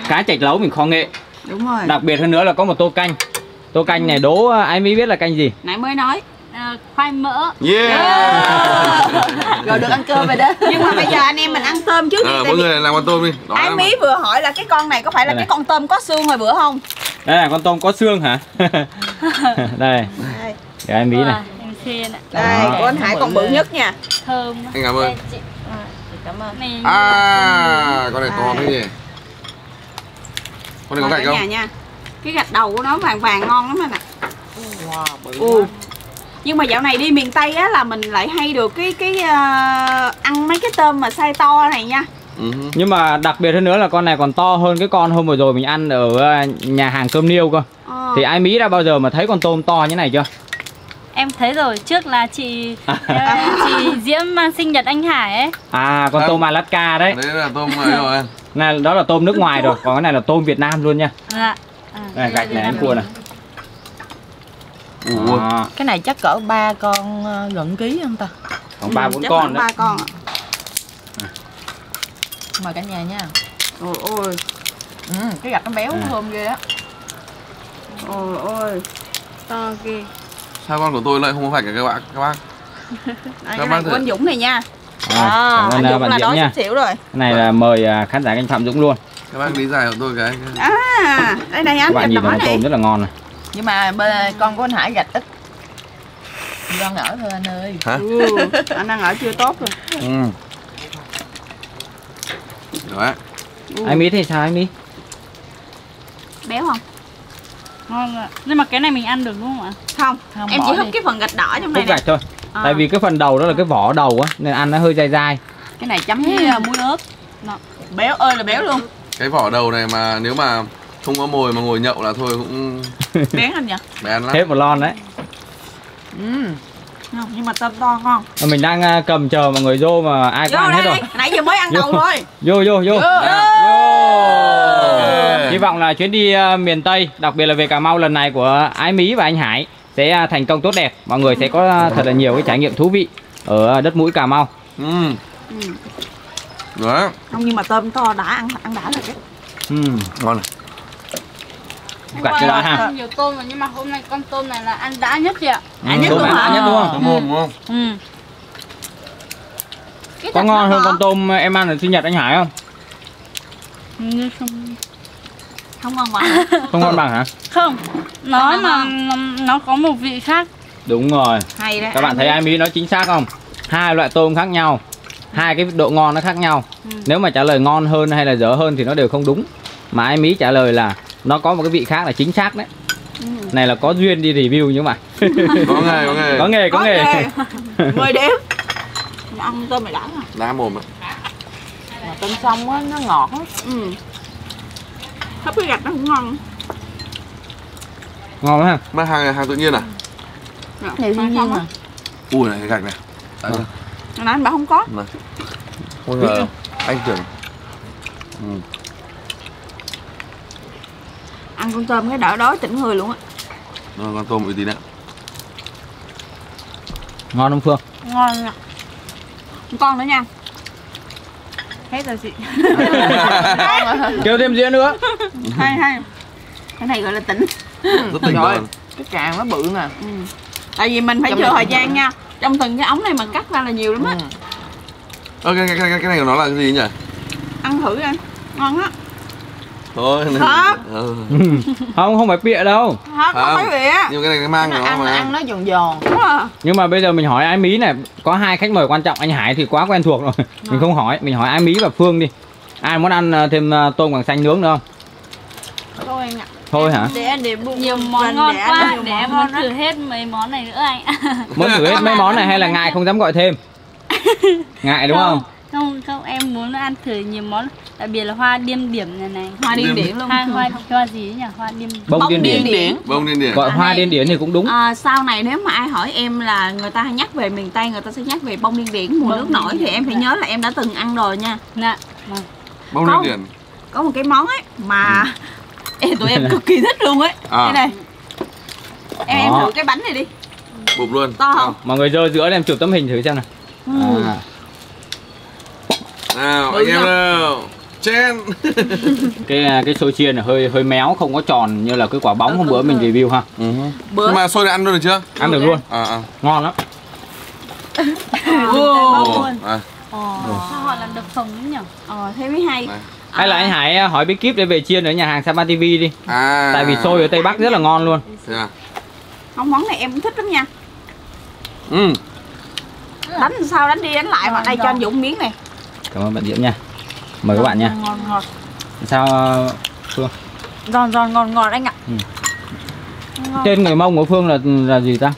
cá chạch lấu mình kho nghệ. Đúng rồi. Đặc biệt hơn nữa là có một tô canh tô canh này đố à, ai mới biết là canh gì? Nãy mới nói À, khoai mỡ. Yeah. rồi được ăn cơm rồi đó. Nhưng mà bây giờ anh em mình ăn tôm trước đi Ờ, mỗi vì người làm con tôm đi. Đói lắm mí vừa hỏi là cái con này có phải là Đây cái này. con tôm có xương hồi bữa không? Đây là con tôm có xương hả? Đây. Đây, cái ai mí này. đây của anh Hải con bự nhất nha. thơm Anh cảm ơn. Cảm ơn. À, con này to thế nhỉ? Con này có gạch không? Cái gạch đầu của nó vàng vàng ngon lắm anh ạ wow bự Ừ. quá. nhưng mà dạo này đi miền tây á là mình lại hay được cái cái ờ, ăn mấy cái tôm mà size to này nha Ừ. nhưng mà đặc biệt hơn nữa là con này còn to hơn cái con hôm vừa rồi mình ăn ở à, nhà hàng cơm niêu cơ Ờ. thì ai mỹ đã bao giờ mà thấy con tôm to như này chưa em thấy rồi trước là chị ờ, chị diễm mang sinh nhật anh hải ấy à con Không. tôm Alaska đấy Đấy là tôm ấy rồi. này đó là tôm nước ngoài rồi còn cái này là tôm Việt Nam luôn nha dạ À, này gạch này anh cua Ủa. Đó, cái này chắc cỡ ba con ờ, gần ký không ta? Còn ba Ừ, bốn con nữa ba con ạ. mời cả nhà nha. Ôi ôi. Ừ, cái gạch nó béo À. thơm ghê á. Ôi ôi. To ghê. Sao con của tôi lại không có phải cả các bạn các bác? Đây, Các cái này của anh Dũng này nha. À, cảm ơn anh à, Dũng là đói nha. xỉu rồi. Cái này là mời à, khán giả anh Phạm Dũng luôn Các bác lý giải của tôi cái. à đây này các anh bạn gạch nhìn đỏ vào tôm rất là ngon này. Nhưng mà bên con của anh Hải gạch ít. Do ở thôi anh ơi. Hả? ừ, anh ăn ở chưa tốt rồi. Ừ. Đấy. ai mỹ thì sao ai mỹ béo không? Ngon ạ. Nhưng mà cái này mình ăn được đúng không ạ? Không, Không, em chỉ húp cái phần gạch đỏ trong này gạch thôi. À. tại vì cái phần đầu đó là cái vỏ đầu á nên ăn nó hơi dai dai. Cái này chấm với uh, muối ớt. Béo ơi là béo luôn Cái vỏ đầu này mà nếu mà không có mồi mà ngồi nhậu là thôi cũng béo anh nhỉ bén lắm. hết một lon đấy ừ. không, nhưng mà tôm to ngon Mà mình đang à, cầm chờ mọi người vô mà ai cũng vô ăn hết đây rồi nãy giờ mới ăn Vô. đầu thôi vô vô vô Yeah. Hy vọng là chuyến đi à, miền Tây, đặc biệt là về Cà Mau lần này của Ái Mí và anh Hải sẽ à, thành công tốt đẹp. Mọi người sẽ có à, thật là nhiều cái trải nghiệm thú vị ở đất mũi Cà Mau. Ừ. ừ. Đấy. không nhưng mà tôm to đã ăn ăn đã rồi đấy Uhm, Ngon này. gặt cho đã ha. nhiều tôm rồi nhưng mà hôm nay con tôm này là ăn đã nhất chị ạ Ăn nhất luôn ăn hả? nhất đúng Tôm không? đúng không? ừ Cái Có ngon hơn con tôm em ăn ở sinh nhật anh Hải không? không không ngon mà Không ngon bằng hả? không nó Con mà nó, nó có một vị khác Đúng rồi. hay đấy Các bạn thấy Ái Mí nói chính xác không? Hai loại tôm khác nhau. Hai cái độ ngon nó khác nhau. Ừ. Nếu mà trả lời ngon hơn hay là dở hơn thì nó đều không đúng. Mà Ái Mí trả lời là nó có một cái vị khác là chính xác đấy. Ừ. Này là có duyên đi review nhưng mà Có nghề, có nghề. có nghề có nghề. mười đếm ăn tôm mày đã à Đá mồm ạ. mà tôm xong á nó ngọt á ừ hấp cái gạch nó cũng ngon ngon ha Mà hàng này hàng tự nhiên à? Dạ, này ăn nhiên á. Ui này cái gạch này. Đấy. Hồi nãy anh bảo không có Này. Không ngờ anh tưởng. Ừ. ăn con tôm cái đỡ đói tỉnh người luôn á Rồi, con tôm uy tín ạ. ngon không phương ngon nha con nữa nha hết rồi chị kêu thêm dĩa nữa hay hay cái này gọi là tỉnh Rất tỉnh Rồi. cái càng nó bự nè ừ. tại vì mình phải chờ thời gian nha trong từng cái ống này mà cắt ra là nhiều lắm á ừ. Cái, cái, cái, cái này của nó là cái gì nhỉ? ăn thử anh ngon á Thôi. này- Hả? Ừ. không không phải bịa đâu Không. mấy vị á Nhưng cái này cái mang của nó ăn mà. ăn nó giòn giòn đúng rồi nhưng mà bây giờ mình hỏi ái mí này có hai khách mời quan trọng anh hải thì quá quen thuộc rồi mình không hỏi mình hỏi ái mí và phương đi ai muốn ăn ờ, thêm ờ, tôm càng xanh nướng nữa không thôi anh ạ thôi hả? Để anh để bụng. Nhiều món ngon để ăn quá. để món em muốn thử hết mấy món này nữa anh. Muốn thử hết mấy món này hay là ngại không dám gọi thêm? Ngại đúng không? Không không em muốn ăn thử nhiều món. Đặc biệt là hoa điêm điểm này này. Hoa điên Điên. điển luôn hoa hoa hoa gì ấy nhỉ? Hoa điêm bông Bông điên điên điển điển Bông điên điển. gọi À, hoa điên điển thì cũng đúng. À, sau này nếu mà ai hỏi em là người ta hay nhắc về miền Tây người ta sẽ nhắc về bông điên điển mùa Bông nước điên nổi thì em phải nhớ là em đã từng ăn rồi nha. Nè vâng. Bông điên điển. có một cái món ấy mà em tụi em cực kỳ thích luôn ấy. À. đây này. Em em thử cái bánh này đi. Bụp luôn. To không? mọi người rơi giữa em chụp tấm hình thử xem nào. À. nào Ừ anh em nào. Chen. Cái cái xôi chiên này hơi hơi méo không có tròn như là cái quả bóng hôm bữa mình review ha. Ừ. Bữa. Nhưng mà xôi này ăn luôn được chưa? Ăn được luôn. À à. Ngon lắm. Ồ, à. Sao họ làm được phồng nhỉ? Ờ, thế mới hay. Này. Hay là anh Hải hỏi bí kíp để về chiên ở nhà hàng Sapa TV đi. À. Tại vì xôi ở Tây Bắc rất là ngon luôn. Thế à Không, món này em cũng thích lắm nha. Ừ. Đánh sao đánh đi đánh lại mà đây cho anh Dũng miếng này. Cảm ơn bạn Diễm nha. Mời các bạn nha. Ngon ngọt sao ờ, Phương? Giòn giòn ngọt ngọt anh ạ. Tên người Mông của Phương là là gì ta?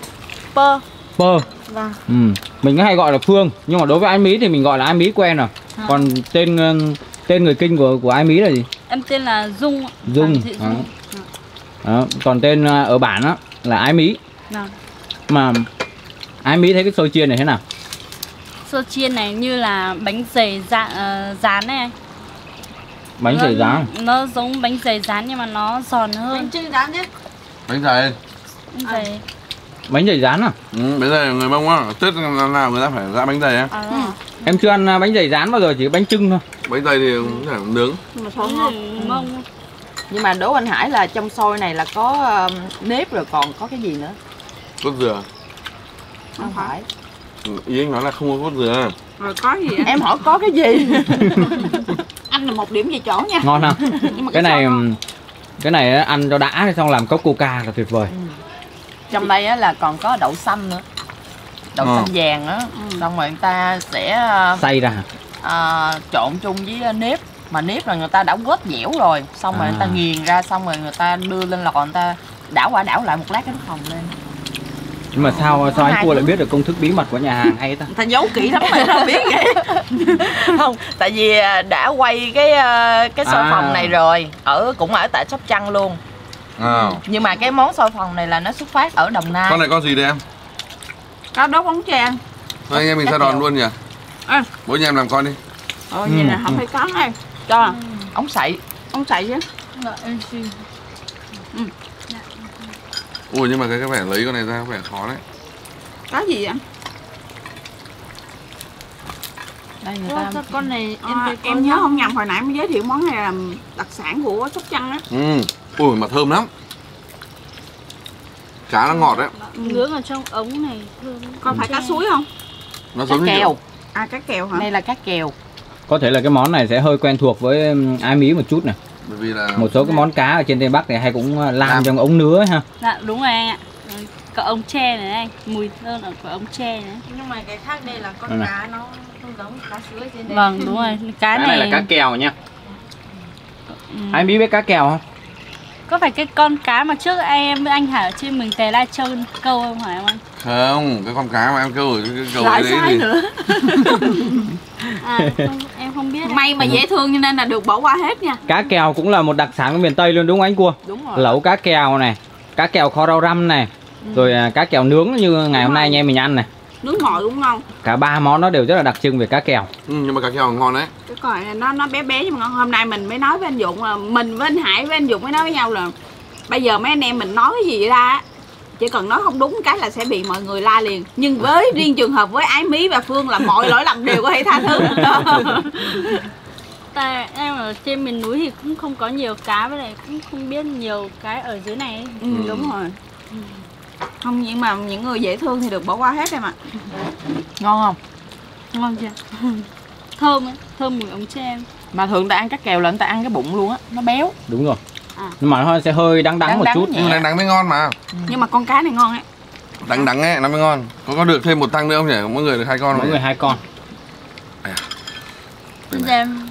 Pơ. Pơ. Vâng. Ừ. mình hay gọi là Phương nhưng mà đối với Ái Mỹ thì mình gọi là Ái Mỹ quen rồi. Còn tên tên người kinh của của Ái Mỹ là gì Em tên là Dung ạ. Dung Thị đó. Dung. Đó. còn tên ờ, ở bản á là Ái Mỹ Vâng. mà Ái Mỹ thấy cái xôi chiên này thế nào Sô chiên này như là bánh dày dạ, ờ, rán này anh. bánh Nó- dày rán Nó giống bánh dày rán nhưng mà nó giòn hơn. chưng rán chứ bánh dày Bánh dày. bánh dày rán à ừ, bánh dày người mông á tết nào người ta phải ra bánh dày á À. em chưa ăn ờ, bánh dày rán bao giờ chỉ bánh trưng thôi. Bánh dày thì cũng phải nướng. Nhưng mà ngon dày mông. nhưng mà đố anh Hải là trong xôi này là có um, nếp rồi còn có cái gì nữa? Cốt dừa. Không phải. Ừ, ý anh nói là không có cốt dừa. Rồi có gì anh? em hỏi có cái gì? Anh là một điểm về chỗ nha. Ngon Nhưng mà cái này ngon. cái này á, ăn cho đã xong làm cốc coca là tuyệt vời. Trong đây á là còn có đậu xanh nữa đậu Ờ. xanh vàng á. Xong rồi người ta sẽ xay ra hả? à, trộn chung với nếp. Mà nếp là người ta đã quết dẻo rồi. Xong rồi người ta À. nghiền ra xong rồi người ta đưa lên lò người ta đảo qua đảo lại một lát cái nó phồng lên. Nhưng mà sao sao anh cua lại biết được công thức bí mật của nhà hàng hay ta? Ta giấu kỹ lắm mà sao biết vậy? Không tại vì à, đã quay cái à, cái xôi À. phòng này rồi. Ở cũng ở tại sóc trăng luôn. À. nhưng mà cái món xôi phòng này là nó xuất phát ở đồng nai. Con này con gì đây em Có đốt bóng tràng Thôi anh em mình ra đòn luôn nhỉ? À. bố nhà em làm con đi. Ờ, Ừ, vậy là ừ. không phải có này Cho. Ống sậy. Ông xài chứ. Em xin. ui nhưng mà cái cái vẻ lấy con này ra có vẻ khó đấy. Có gì vậy? đây người ta sao con này em À, thấy có em nhớ không nhầm hồi nãy mới giới thiệu món này là đặc sản của Sóc Trăng á. Ừ. Ui mà thơm lắm cá nó ngọt đấy nướng ở trong ống này thơm. Còn phải cá suối không? nó cá giống như kèo À cá kèo hả? đây là cá kèo có thể là cái món này sẽ hơi quen thuộc với ái mỹ một chút này bởi vì là một số cái món cá ở trên tây bắc này hay cũng uh, làm Làm. trong ống nứa ha Dạ đúng rồi anh ạ. Có ống tre này anh, mùi thơm ở của ống tre này. Nhưng mà cái khác đây là con Đây này. cá nó không giống cá suối trên Vâng đúng rồi, cá cái này, này là cá kèo nha Ừ. ái mỹ biết cá kèo không Có phải cái con cá mà trước em với anh Hải ở trên mình tè lai châu câu không phải không anh? không cái con cá mà em câu ở cái, cái cầu Lại đấy sai thì nữa. À không, em không biết. May mà dễ thương cho nên là được bỏ qua hết nha. Cá kèo cũng là một đặc sản của miền tây luôn đúng không anh cua? Đúng rồi. Lẩu cá kèo này cá kèo kho rau răm này rồi à, cá kèo nướng như ngày hôm nay anh em mình ăn này Nước ngồi cũng ngon cả ba món nó đều rất là đặc trưng về cá kèo. Ừ, nhưng mà cá kèo ngon đấy. Cái còi này nó nó bé bé nhưng mà ngon. Hôm nay mình mới nói với anh Dũng là Mình với anh Hải với anh Dũng mới nói với nhau là Bây giờ mấy anh em mình nói cái gì ra chỉ cần nói không đúng cái là sẽ bị mọi người la liền. Nhưng với riêng trường hợp với ái mí và phương là mọi lỗi lầm đều có thể tha thứ. Tại em ở trên miền núi thì cũng không có nhiều cá với lại cũng không biết nhiều cái ở dưới này. Ừ, đúng rồi không nhưng mà những người dễ thương thì được bỏ qua hết em ạ. Ngon không? Ngon chưa? thơm ấy, thơm mùi ống tre. mà thường ta ăn cá kèo là người ta ăn cái bụng luôn á nó béo. Đúng rồi. À. nhưng mà nó sẽ hơi đắng đắng, Đắng một đắng chút. nhưng đắng đắng mới ngon mà. Nhưng mà con cá này ngon ấy. Đắng đắng ấy nó mới ngon. Có có được thêm một tăng nữa không nhỉ? Mỗi người được hai con mỗi không người hai con. Đây này. Em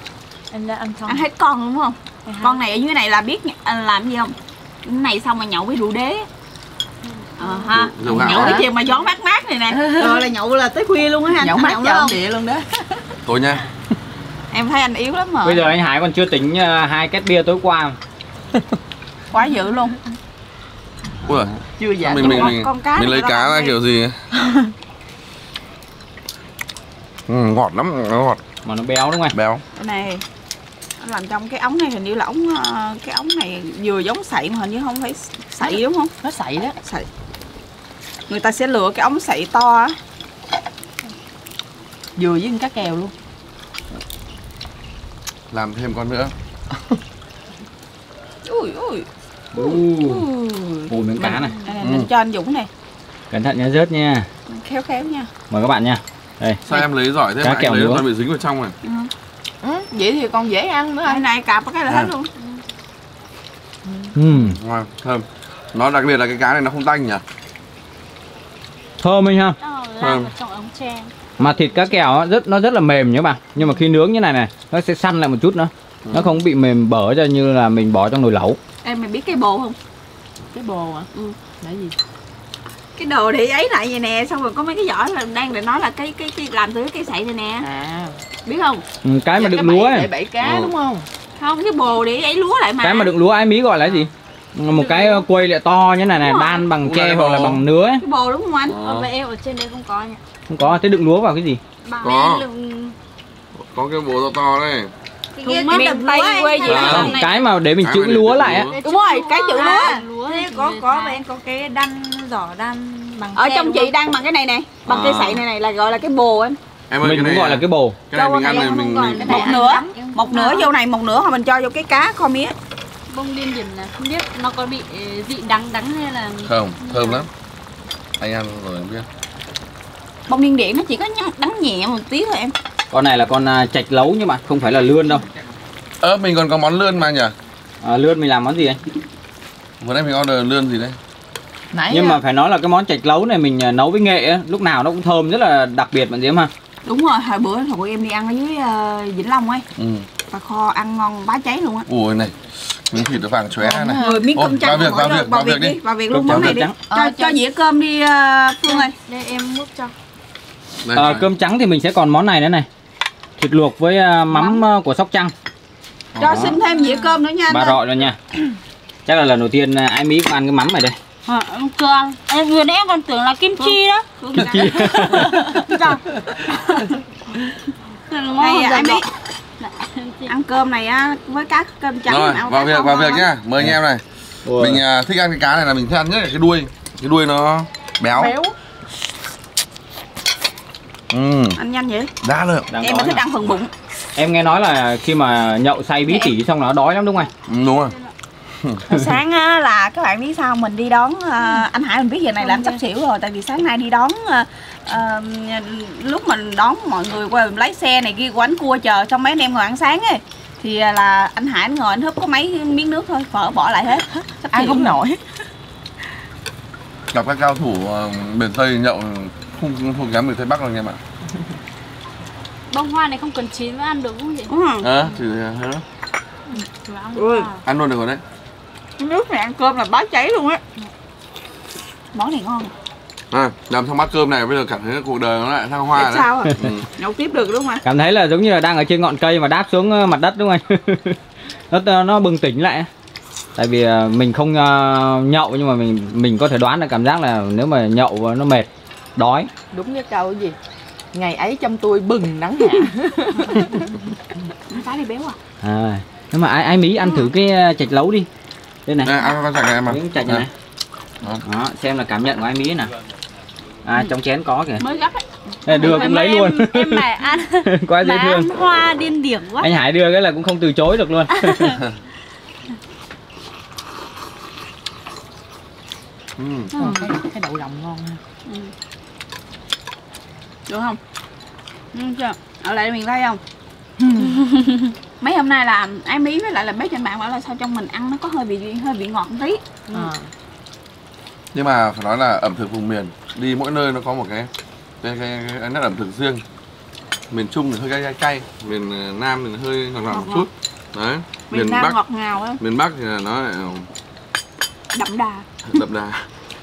em đã ăn xong. ăn hết con đúng không? Con này ở dưới này là biết anh làm gì không? Cái này xong mà nhậu với rượu đế ờ ha. Nhậu cái chiều mà gió mát mát này nè. Rồi là nhậu là tới khuya luôn á anh nhậu mát cho không? ông địa luôn đó. Tôi nha. Em thấy anh yếu lắm mà. Bây giờ anh Hải còn chưa tính à, hai két bia tối qua quá dữ luôn. Ui chưa dạ mình mình con- mình, con cá mình lấy cá ra kiểu gì ừ, ngọt lắm nó ngọt. Mà nó béo đúng không anh? Béo. Cái này làm trong cái ống này hình như là ống ờ, cái ống này vừa giống sậy mà hình như không phải sậy đúng không? Nó sậy đó. Sậy. Người ta sẽ lựa cái ống sậy to á. Vừa với cá kèo luôn. Làm thêm con nữa. Ui ui. Ui. Miếng cá này. à, mình cho anh Dũng này. Cẩn thận nha rớt nha. Khéo khéo nha. Mời các bạn nha. Đây. Sao em lấy giỏi thế Cá mà kèo anh lấy nữa. toàn bị dính vào trong này? Ừ, vậy thì còn dễ ăn nữa anh này cặp cái là hết luôn. Ừm, ngon thơm. Nó đặc biệt là cái cá này nó không tanh nhỉ? Thơm anh ha. Ống tre. Mà thịt cá kèo á, rất nó rất là mềm nhá bạn Nhưng mà khi nướng như này này Nó sẽ săn lại một chút nữa. Nó không bị mềm bở ra như là mình bỏ trong nồi lẩu. Em mày biết cái bồ không? Cái bồ à? Ừ. là gì? Cái đồ để ấy lại vậy nè xong rồi có mấy cái vỏ là đang để nói là cái cái cái làm từ cái cây sậy này nè. À biết không? Ừ, Cái mà đựng lúa để ấy. bẫy cá Ừ. đúng không? Không cái bồ để ấy lúa lại mà. Cái mà đựng lúa ái mí gọi là cái gì? Một cái quây lại to như này này. Đan bằng tre hoặc là bằng nứa ấy. Cái bồ đúng không anh? Ờ, vậy em ở trên đây không có nhỉ Không có, thế đựng lúa vào cái gì? Bà Có. lượng có cái bồ to to đây. Cái Thùng kia mắm cái đập tay lúa quay hay gì Không, này. Cái mà để mình Cái chữ để lúa lại á. Đúng rồi cái chữ lúa lúa. Thế thì có có và em có cái đan giỏ đan bằng ở trong chị đang bằng cái này nè bằng À. cây sậy này này là gọi là cái bồ em em ơi Mình cũng này gọi là cái bồ cái này Cho mình ăn này mình một này nửa. một nửa vô này một nửa mình cho vô cái cá kho mía. Bông điên điển là không biết nó có bị ờ, vị đắng đắng hay là không thơm lắm. Anh ăn rồi em biết. Bông điên điển nó chỉ có đắng nhẹ một tí thôi em. Con này là con à, chạch lấu nhưng mà không phải là lươn đâu. Ơ mình còn có món lươn mà nhỉ? À, Lươn mình làm món gì anh? Vừa nãy mình order lươn gì đấy? Nãy Nhưng à, mà phải nói là cái món chạch lấu này mình à, nấu với nghệ á, lúc nào nó cũng thơm rất là đặc biệt bạn Diễm ha. Đúng rồi hồi bữa tụi em đi ăn ở dưới ờ, vĩnh long ấy. Ừ. Và kho ăn ngon bá cháy luôn á. Ui này miếng thịt nó vàng chóe này. rồi miếng cơm trắng vào việc, việc, vào việc đi. Vào việc luôn món này đi. cho Ờ, cho cho- dĩa cơm đi ờ, phương ơi. Đây em múc cho. À, cơm trắng thì mình sẽ còn món này nữa này. Thịt luộc với mắm của Sóc Trăng. cho xin thêm dĩa cơm nữa nha Bà rọi rồi nha. Chắc là lần đầu tiên ai Mỹ cũng ăn cái mắm này đây. À, em ăn em vừa nãy em còn tưởng là kim chi đó. Phương ra. Này Này anh biết ăn cơm này á với cá cơm trắng rồi ăn vào việc vào việc nhá. Mời anh em này. Mình à, thích ăn cái cá này là mình thích ăn nhất là cái đuôi. Cái đuôi nó béo, béo. Ừ anh nhanh vậy? Đã lượng. Đang em thích ăn phần bụng. Em nghe nói là khi mà nhậu say bí tỉ xong nó đói lắm đúng không anh? ừ, đúng rồi sáng á, là các bạn biết sao mình đi đón ờ, anh Hải mình biết giờ này là anh sắp xỉu rồi tại vì sáng nay đi đón ờ, ờ, lúc mình đón mọi người qua lấy xe này kia quánh cua chờ xong mấy anh em ngồi ăn sáng ấy. Thì là anh Hải anh ngồi anh húp có mấy miếng nước thôi phở bỏ lại hết. Sắp ăn không nổi. Gặp các cao thủ ờ, miền tây nhậu không không kém miền tây bắc đâu anh em ạ. Bông hoa này không cần chín mới ăn được không chị? Không ờ thì thế đó. Vừa ăn Ui. ăn luôn được rồi đấy nước này ăn cơm là bá cháy luôn á món này ngon à, làm xong bát cơm này bây giờ cảm thấy cuộc đời nó lại thăng hoa Tại đấy sao à? ừ. nhậu tiếp được đúng không ạ Cảm thấy là giống như là đang ở trên ngọn cây mà đáp xuống ờ, mặt đất đúng không anh? nó nó bừng tỉnh lại. Tại vì ờ, mình không ờ, nhậu nhưng mà mình mình có thể đoán được cảm giác là nếu mà nhậu nó mệt, đói. đúng cái câu gì ngày ấy trong tôi bừng nắng hạ cá đi béo à À, nhưng mà ai ai Mỹ ăn thử cái chạch lấu đi. Đây này. đây ăn con sạch này em ạ Miếng chạch này. Đó. Đó, xem là cảm nhận của ai Mỹ nè. À trong chén có kìa. mới gấp ấy Đây, đưa cũng lấy Em- luôn. em ăn Quá dễ thương. hoa điên điển quá Anh Hải đưa cái là cũng không từ chối được luôn. ừ. Ờ, cái, cái đậu lòng ngon ha được không ừ, chưa ở lại miền tây không mấy hôm nay là ái mí với lại là bếp trên mạng bảo là sao trong mình ăn nó có hơi bị hơi bị ngọt một tí. Ờ. nhưng mà phải nói là ẩm thực vùng miền đi mỗi nơi nó có một cái cái, cái, cái nét ẩm thực riêng. Miền trung thì hơi cay cay cay miền ờ, nam thì hơi ngọt ngọt một chút. Đấy miền, miền nam bắc ngọt ngào á. miền bắc thì là nó lại ờ, đậm đà. đậm đà.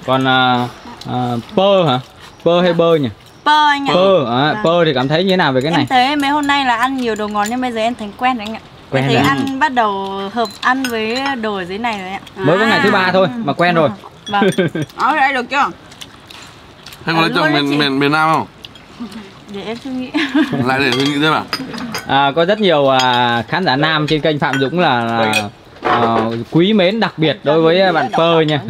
Còn à, à, pơ hả? Pơ hay bơ nhỉ? Pơ anh ạ. Pơ, à, Vâng. pơ thì cảm thấy như thế nào về cái này? Em thấy mấy hôm nay là ăn nhiều đồ ngọt nhưng bây giờ em thành quen rồi anh ạ. Quen Em thấy rồi. ăn bắt đầu hợp ăn với đồ ở dưới này rồi ạ. Mới có ngày thứ ba thôi mà quen rồi. Vâng. Ở đây được chưa? Thế có lấy Ờ, chồng miền miền miền nam không? Để em suy nghĩ. Lại để suy nghĩ thêm à À, có rất nhiều à, khán giả nam trên kênh Phạm Dũng là, là à, quý mến đặc biệt đối với bạn pơ nha.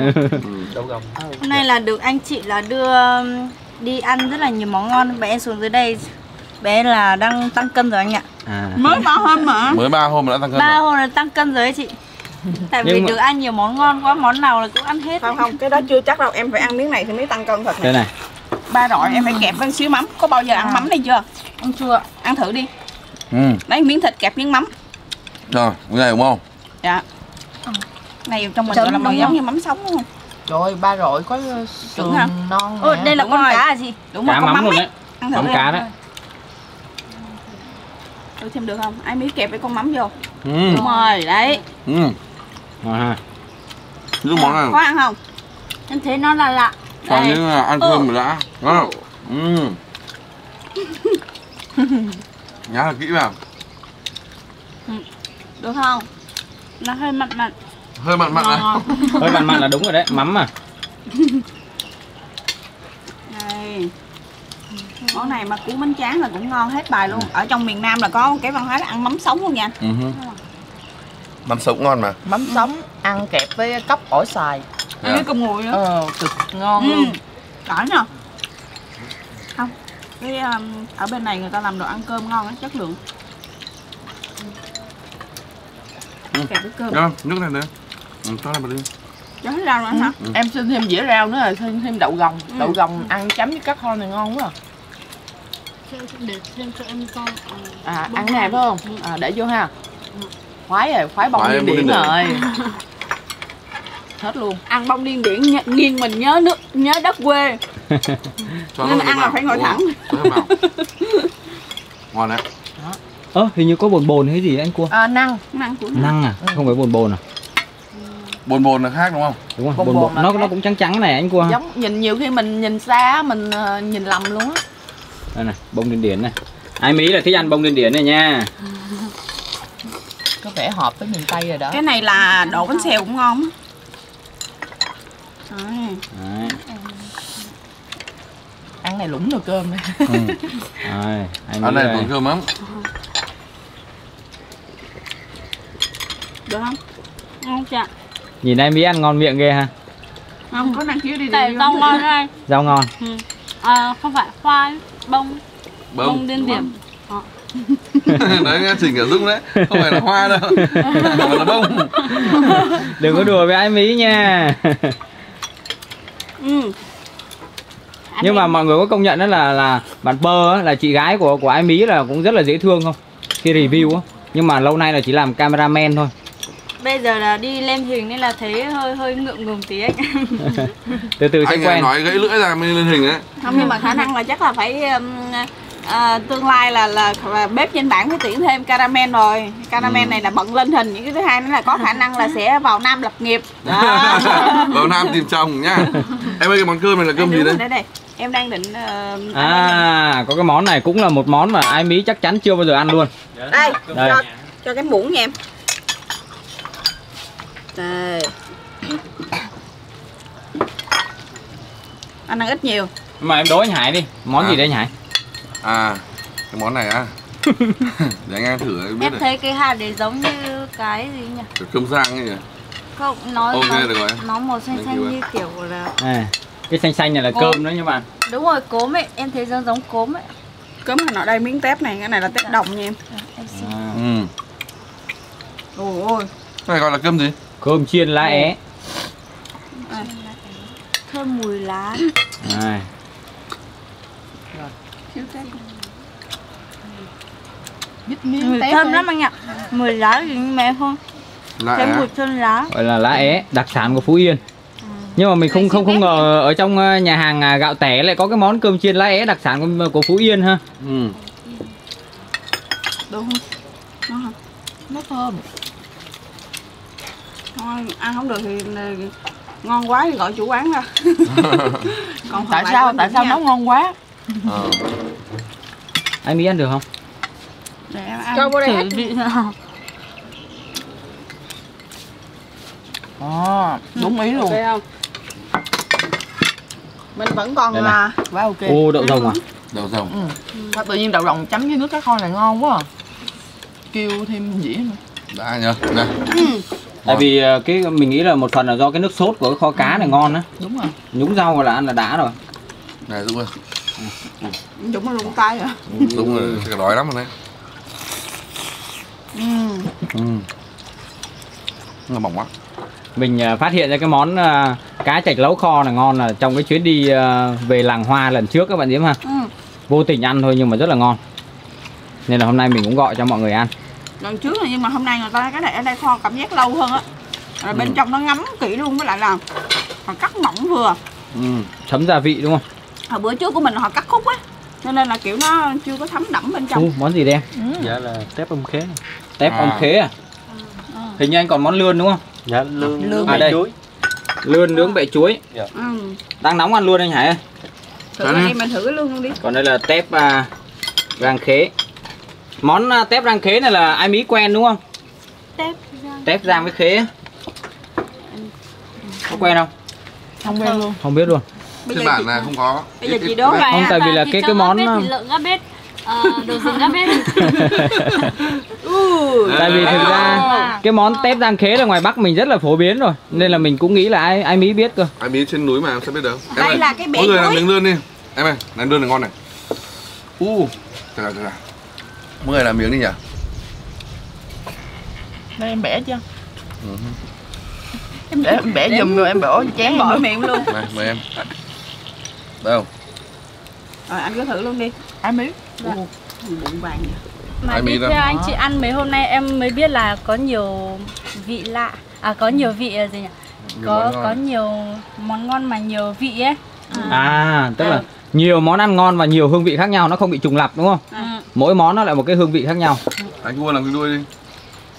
Hôm nay là được anh chị là đưa đi ăn rất là nhiều món ngon. Bé xuống dưới đây Bé là đang tăng cân rồi anh ạ. À. mới bao hôm mà mới ba hôm mà đã tăng cân Ba rồi. hôm là tăng cân rồi ấy chị. Tại vì mà- được ăn nhiều món ngon quá Món nào là cũng ăn hết. Không không cái đó chưa chắc đâu. Em phải ăn miếng này thì mới tăng cân thật đây này. Này ba rọi em phải kẹp với xíu mắm. Có bao giờ ăn mắm đây chưa? Ăn chưa? Ăn thử đi. Ừ. Lấy miếng thịt kẹp miếng mắm. Rồi cái này đúng không? Dạ. Này trong mình Chấm gọi là màu đúng giống. như mắm sống đúng không Trời ơi, ba rọi có sườn hả? non nè. đây là đúng con rồi. cá à chị? Đúng rồi cá con mắm mắm luôn ấy. đấy. Ăn thử mắm cá đấy. Thử thêm được không? Ai miếng kẹp với con mắm vô? Ừ. Đúng rồi đấy. Ừ. Ngon ha. Những món này. Có ăn không? Em thấy nó là lạ. Còn những là ăn cơm rồi đã. Đó ừ. Nhá thật kỹ vào. Được không? Nó hơi mặn mặn hơi mặn mặn này ngon. Hơi mặn mặn là đúng rồi đấy mắm mà. Đây. Món này mà cuốn bánh tráng là cũng ngon hết bài luôn. Ở trong miền Nam là có cái văn hóa là ăn mắm sống luôn nha? Ừ hứ. mắm sống ngon mà. Mắm sống ăn kẹp với cốc ổi xoài. Dạ. với cơm nguội nữa Ờ, cực ngon ừ. luôn. đỏ nè không. Cái um, ở bên này người ta làm đồ ăn cơm ngon á chất lượng. Ừ. kẹp với cơm. Đó, nước này nữa ừ, này vào đi rau nữa hả? Em xin thêm dĩa rau nữa rồi thêm thêm đậu gồng. Ừ. Đậu gồng ăn chấm với cá kho này ngon quá. để thêm cho em con À, à ăn nè phải không? À, để vô ha. Khoái rồi, khoái bông điên điển rồi. Hết luôn. ăn bông điên điển nghiêng mình nhớ nước nhớ đất quê. Cho nên ăn là phải ngồi thẳng. ngon đấy. Ơ hình như có bồn bồn hay gì anh cua? À, năng. ăn của năng à? Không phải bồn bồn à bồn bồn là khác đúng không đúng không Bồn bồn bồn bồn nó khác. nó cũng trắng trắng này anh cua Giống nhìn nhiều khi mình nhìn xa mình ờ, nhìn lầm luôn á. đây này bông điên điển này ai mỹ là thích ăn bông điên điển này nha Có vẻ hợp với miền Tây rồi đó. cái này là đổ bánh xèo cũng ngon á. Đấy. Đấy. Ăn này lũng nồi cơm này. Ừ. Đấy, ăn này còn cơm lắm được không ngon chị ạ nhìn ai mỹ ăn ngon miệng ghê ha. Không có năng khiếu đi tại đi. rau ngon đây rau ngon. À, không phải khoai bông. Bông. Bông điên điểm. Đấy nghe chỉnh cả dung đấy. Không phải là hoa đâu. Mà là bông. Đừng có đùa với ai mỹ nha. Ừ. Anh nhưng mà em- mọi người có công nhận đó là là bạn bơ á, là chị gái của của ai mỹ là cũng rất là dễ thương không? Khi review á. Nhưng mà lâu nay là chỉ làm cameraman thôi Bây giờ là đi lên hình nên là thấy hơi hơi ngượng ngùng tí anh từ từ sẽ anh quen. nói gãy lưỡi ra mới lên hình đấy không nhưng mà khả năng là chắc là phải um, à, tương lai là, là là bếp trên bảng phải tuyển thêm caramel rồi. Caramel Ừ. này là bận lên hình những cái thứ hai nữa là có khả năng là sẽ vào nam lập nghiệp. Đó vào nam tìm chồng nhá em ơi cái món cơm này là cơm gì rồi, đây? đây em đang định uh, à có cái món này cũng là một món mà ai mỹ chắc chắn chưa bao giờ ăn luôn. Đây Đây. cho cho cái muỗng nha em đây. Anh ăn ít nhiều. Mà em đố anh hải đi. Món À. gì đấy anh hải? À cái món này á. Để anh ăn thử anh biết Em thấy cái hạt đấy giống như cái gì nhỉ? Cơm rang ấy nhỉ? Không, nó Ok, nó, được rồi. nó màu xanh Thank xanh như kiểu là à, cái xanh xanh này là Ồ. cơm đó nhưng mà Đúng rồi, cốm ấy, em thấy giống giống cốm ấy. Cơm hình ở đây miếng tép này cái này là tép đồng nha em. Em xin. À, ừ. Ôi ôi. Cái này gọi là cơm gì cơm chiên lá é. Thơm mùi lá. À, Mùi tép thơm lắm anh ạ. Mùi lá gì mẹ không? á. mùi thơm lá. Gọi là lá é đặc sản của phú yên. Nhưng mà mình không không không ngờ ở trong ờ, nhà hàng à, gạo tẻ lại có cái món cơm chiên lá é đặc sản của, của phú yên ha. Ừ. Ngon không? Nó thơm. Ngon ăn không được thì ờ, ngon quá thì gọi chủ quán ra còn Tại sao tại sao nha. nấu ngon quá? ờ. anh mỹ ăn được không để em ăn cho vô đây Thử hết vị nào À, đúng ý luôn. ok không mình vẫn còn là Quá ok. ô đậu rồng à đậu rồng Ừ. Tự nhiên đậu rồng chấm với nước cá kho này ngon quá à. Kêu thêm dĩa nữa. đã nhờ đây Tại vì ờ, cái mình nghĩ là một phần là do cái nước sốt của cái kho cá này ngon á. đúng rồi Nhúng rau là ăn là đã rồi. này Dũng ơi Dũng nó luôn tay rồi Dũng rồi cái đói lắm rồi đấy Ừ. nó mỏng quá Mình ờ, phát hiện ra cái món ờ, cá chạch lấu kho là ngon là trong cái chuyến đi về làng hoa lần trước các bạn Diễm ha. ừ. Vô tình ăn thôi nhưng mà rất là ngon. Nên là hôm nay mình cũng gọi cho mọi người ăn. Lần trước là nhưng mà hôm nay người ta cái này ở đây kho cảm giác lâu hơn á rồi bên trong nó ngấm kỹ luôn với lại là họ cắt mỏng vừa Ừ. Thấm gia vị đúng không? hồi bữa trước của mình họ cắt khúc á cho nên là kiểu nó chưa có thấm đẫm bên trong Ừ, món gì đây em? dạ là tép âm khế Tép À. ong khế à? Hình như anh còn món lươn đúng không? dạ lương Lương. À, đây. chuối Lươn nướng bẹ chuối. ừ. Đang nóng ăn luôn anh Hải ơi. thử đi mình thử cái lương luôn đi Còn đây là tép à, rang khế. Món à, tép rang khế này là ai Mỹ quen đúng không? tép rang. Tép rang với khế. Có quen không? không quen luôn Không biết luôn. Trên bản này không có bây giờ Ít- chị ít- đố ít- lại Không, á. tại vì là cái- cái món, ờ, lợn gác bếp ờ, đồ rừng bếp ừ. Tại vì thực ra À. cái món tép rang khế là ngoài Bắc mình rất là phổ biến rồi. Nên là mình cũng nghĩ là ai ai Mỹ biết cơ. ai biết trên núi mà em sẽ biết được em Đây ơi, là cái bể mỗi người làm miếng lươn đi em ơi làm lươn này ngon này u trời ơi, trời ơi. Mỗi người làm miếng đi nhỉ? Đây em bẻ chưa Ừ. em bẻ em bẻ giùm rồi em bỏ chén bỏ miệng luôn. Này mời em. Đâu? Rồi anh cứ thử luôn đi. Ai miếng bụng vàng vậy. mà biết theo anh chị ăn mấy hôm nay em mới biết là có nhiều vị lạ à có nhiều vị là gì nhỉ? Nhiều có có nhiều món ngon mà nhiều vị ấy. À, tức là nhiều món ăn ngon và nhiều hương vị khác nhau nó không bị trùng lặp đúng không? ừ. Mỗi món nó lại một cái hương vị khác nhau. anh cua làm cái đuôi đi.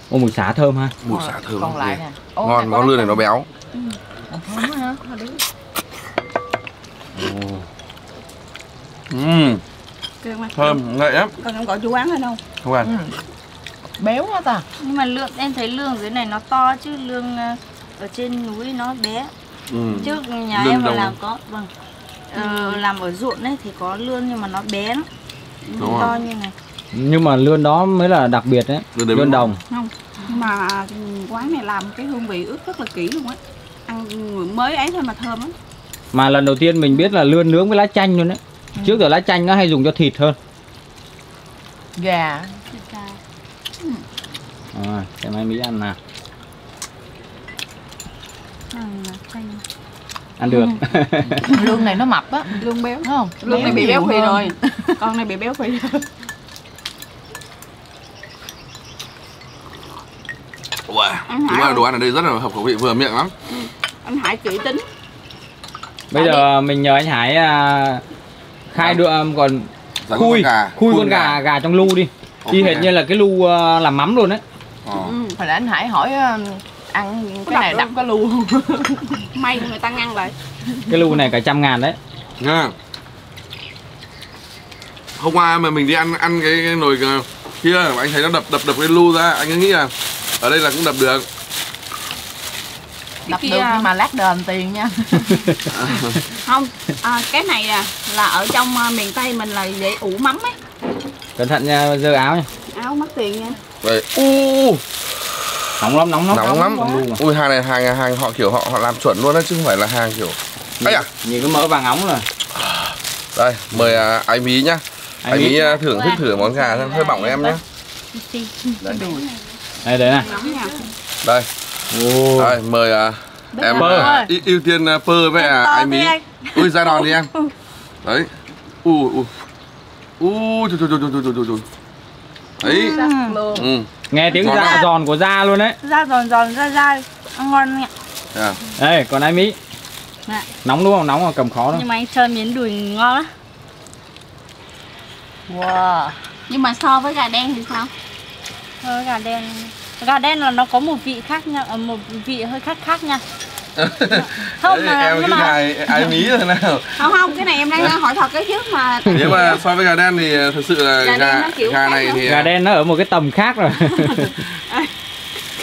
Ô mùi xá thơm ha. mùi xả thơm. Còn lại nè. Ô, ngon có món lươn này nó béo. Kêu mà. thơm ngậy lắm. Còn em gọi chú quán hay không không ăn ừ. béo quá ta. Nhưng mà lượng em thấy lương dưới này nó to chứ lương ờ, ở trên núi nó bé. Ừ. trước nhà Lương em mà đâu? làm có vâng ờ, làm ở ruộng đấy thì có lương nhưng mà nó bé lắm Đúng Không rồi. to như này Nhưng mà lươn đó mới là đặc biệt đấy. Lươn Lươn đồng. không nhưng mà ừ, quán này làm cái hương vị ướp rất là kỹ luôn á ăn mới ấy thôi mà thơm lắm Mà lần đầu tiên mình biết là lươn nướng với lá chanh luôn đấy. Trước giờ lá chanh nó hay dùng cho thịt hơn. gà Thịt gà. À, xem ai Mỹ ăn nào. Ừ, là chanh. Ăn được. lương này nó mập á lương béo đúng không lương này bị béo phì rồi con này bị béo phì rồi wow. Đúng là đồ ăn ở đây rất là hợp khẩu vị vừa miệng lắm anh hải kỹ tính Bây giờ mình nhờ anh Hải à, khai được còn Dạ, khui con gà khui con gà gà trong lu đi. Y Ok. hệt như là cái lu à, làm mắm luôn đấy. Ờ. ừ. hồi nãy anh hải hỏi um, ăn cái này đập cái lu may người ta ngăn lại. Cái lu này cả trăm ngàn đấy. nha. Hôm qua mà mình đi ăn ăn cái, cái nồi kia anh thấy nó đập đập đập cái lu ra anh cứ nghĩ là ở đây là cũng đập được. Đập kia- được nhưng mà lát đền tiền nha. Không à, cái này à, là ở trong à, miền tây mình là để ủ mắm ấy. Cẩn thận nha, dơ áo nha. áo mất tiền nha. Đây. u Nóng lắm, nóng lắm. nóng lắm. Con lu mà. ui hàng này hàng hàng họ kiểu họ họ làm chuẩn luôn đấy chứ không phải là hàng kiểu ấy à Nhìn cái mỡ vàng óng rồi. đây mời à, anh mí nhá. Anh anh Mí. mí à, thưởng thức thử món gà xem hơi bỏng em nhá. Đây đấy này. nóng đây đây mời à, em à, ưu, tiên à, pơ với à, anh mí. ui ra đòn đi em. Đấy. U u u trời trời trời trời trời luôn ừ Nghe tiếng Ngon da lắm. giòn của da luôn đấy. da giòn giòn da dai ăn ngon nhỉ à. Đây, còn ai Mỹ. Dạ. Nóng đúng không? Nóng mà cầm khó đâu. nhưng mà anh chơi miếng đùi ngon lắm wow nhưng mà so với gà đen thì sao Thôi, gà đen gà đen là nó có một vị khác nha ờ, một vị hơi khác khác nha Không, mà- em nhưng cái mà- gà ai mí rồi nào. Không không cái này em đang hỏi thật cái chứ mà nếu mà so với gà đen thì thật sự là Gà đen gà gà này thì Gà đen nó ở một cái tầm khác rồi.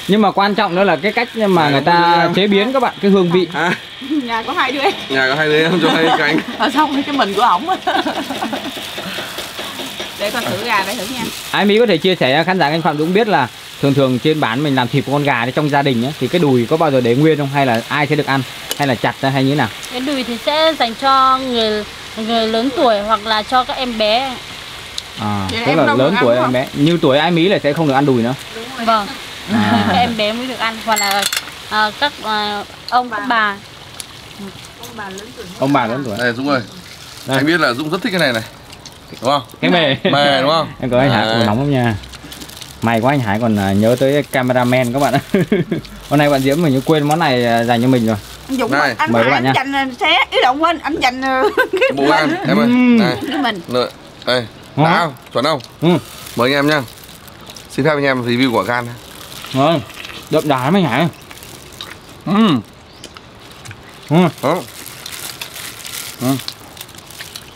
Nhưng mà quan trọng nữa là cái cách mà người ta chế biến các bạn, cái hương vị. à, nhà có hai đứa em. Nhà có hai đứa em cho hai cánh ở xong cái mình của ổng. Á để con thử gà đây thử nha. Ai Mỹ có thể chia sẻ khán giả anh Phạm Dũng biết là thường thường trên bán mình làm thịt con gà thì trong gia đình á thì cái đùi có bao giờ để nguyên không? Hay là ai sẽ được ăn? Hay là chặt ra hay như thế nào? Cái đùi thì sẽ dành cho người người lớn tuổi hoặc là cho các em bé. À, Vậy tức em là lớn tuổi em bé. Như tuổi ai mí là sẽ không được ăn đùi nữa. Vâng. À. các em bé mới được ăn. Hoặc là à, các à, ông các bà. Ông bà lớn tuổi. Đây Dũng ơi. Đây. Anh biết là Dũng rất thích cái này này. Đúng không? cái mề. Mề đúng không? em có anh. Ủa, nóng lắm nha may quá anh Hải còn à, nhớ tới cameraman các bạn ạ hôm nay bạn Diễm mình như quên món này à, dành cho mình rồi anh Dũng Này, anh mời các Hải bạn anh nha. dành xé ý động quên anh dành Bộ ăn em ơi. Này mình Lợi. Đây Ngon. Đã không? Chuẩn không? Ừ. Mời anh em nhá Xin phép anh em review quả gan ngon đậm đà lắm anh Hải Ừm ừ. Đó.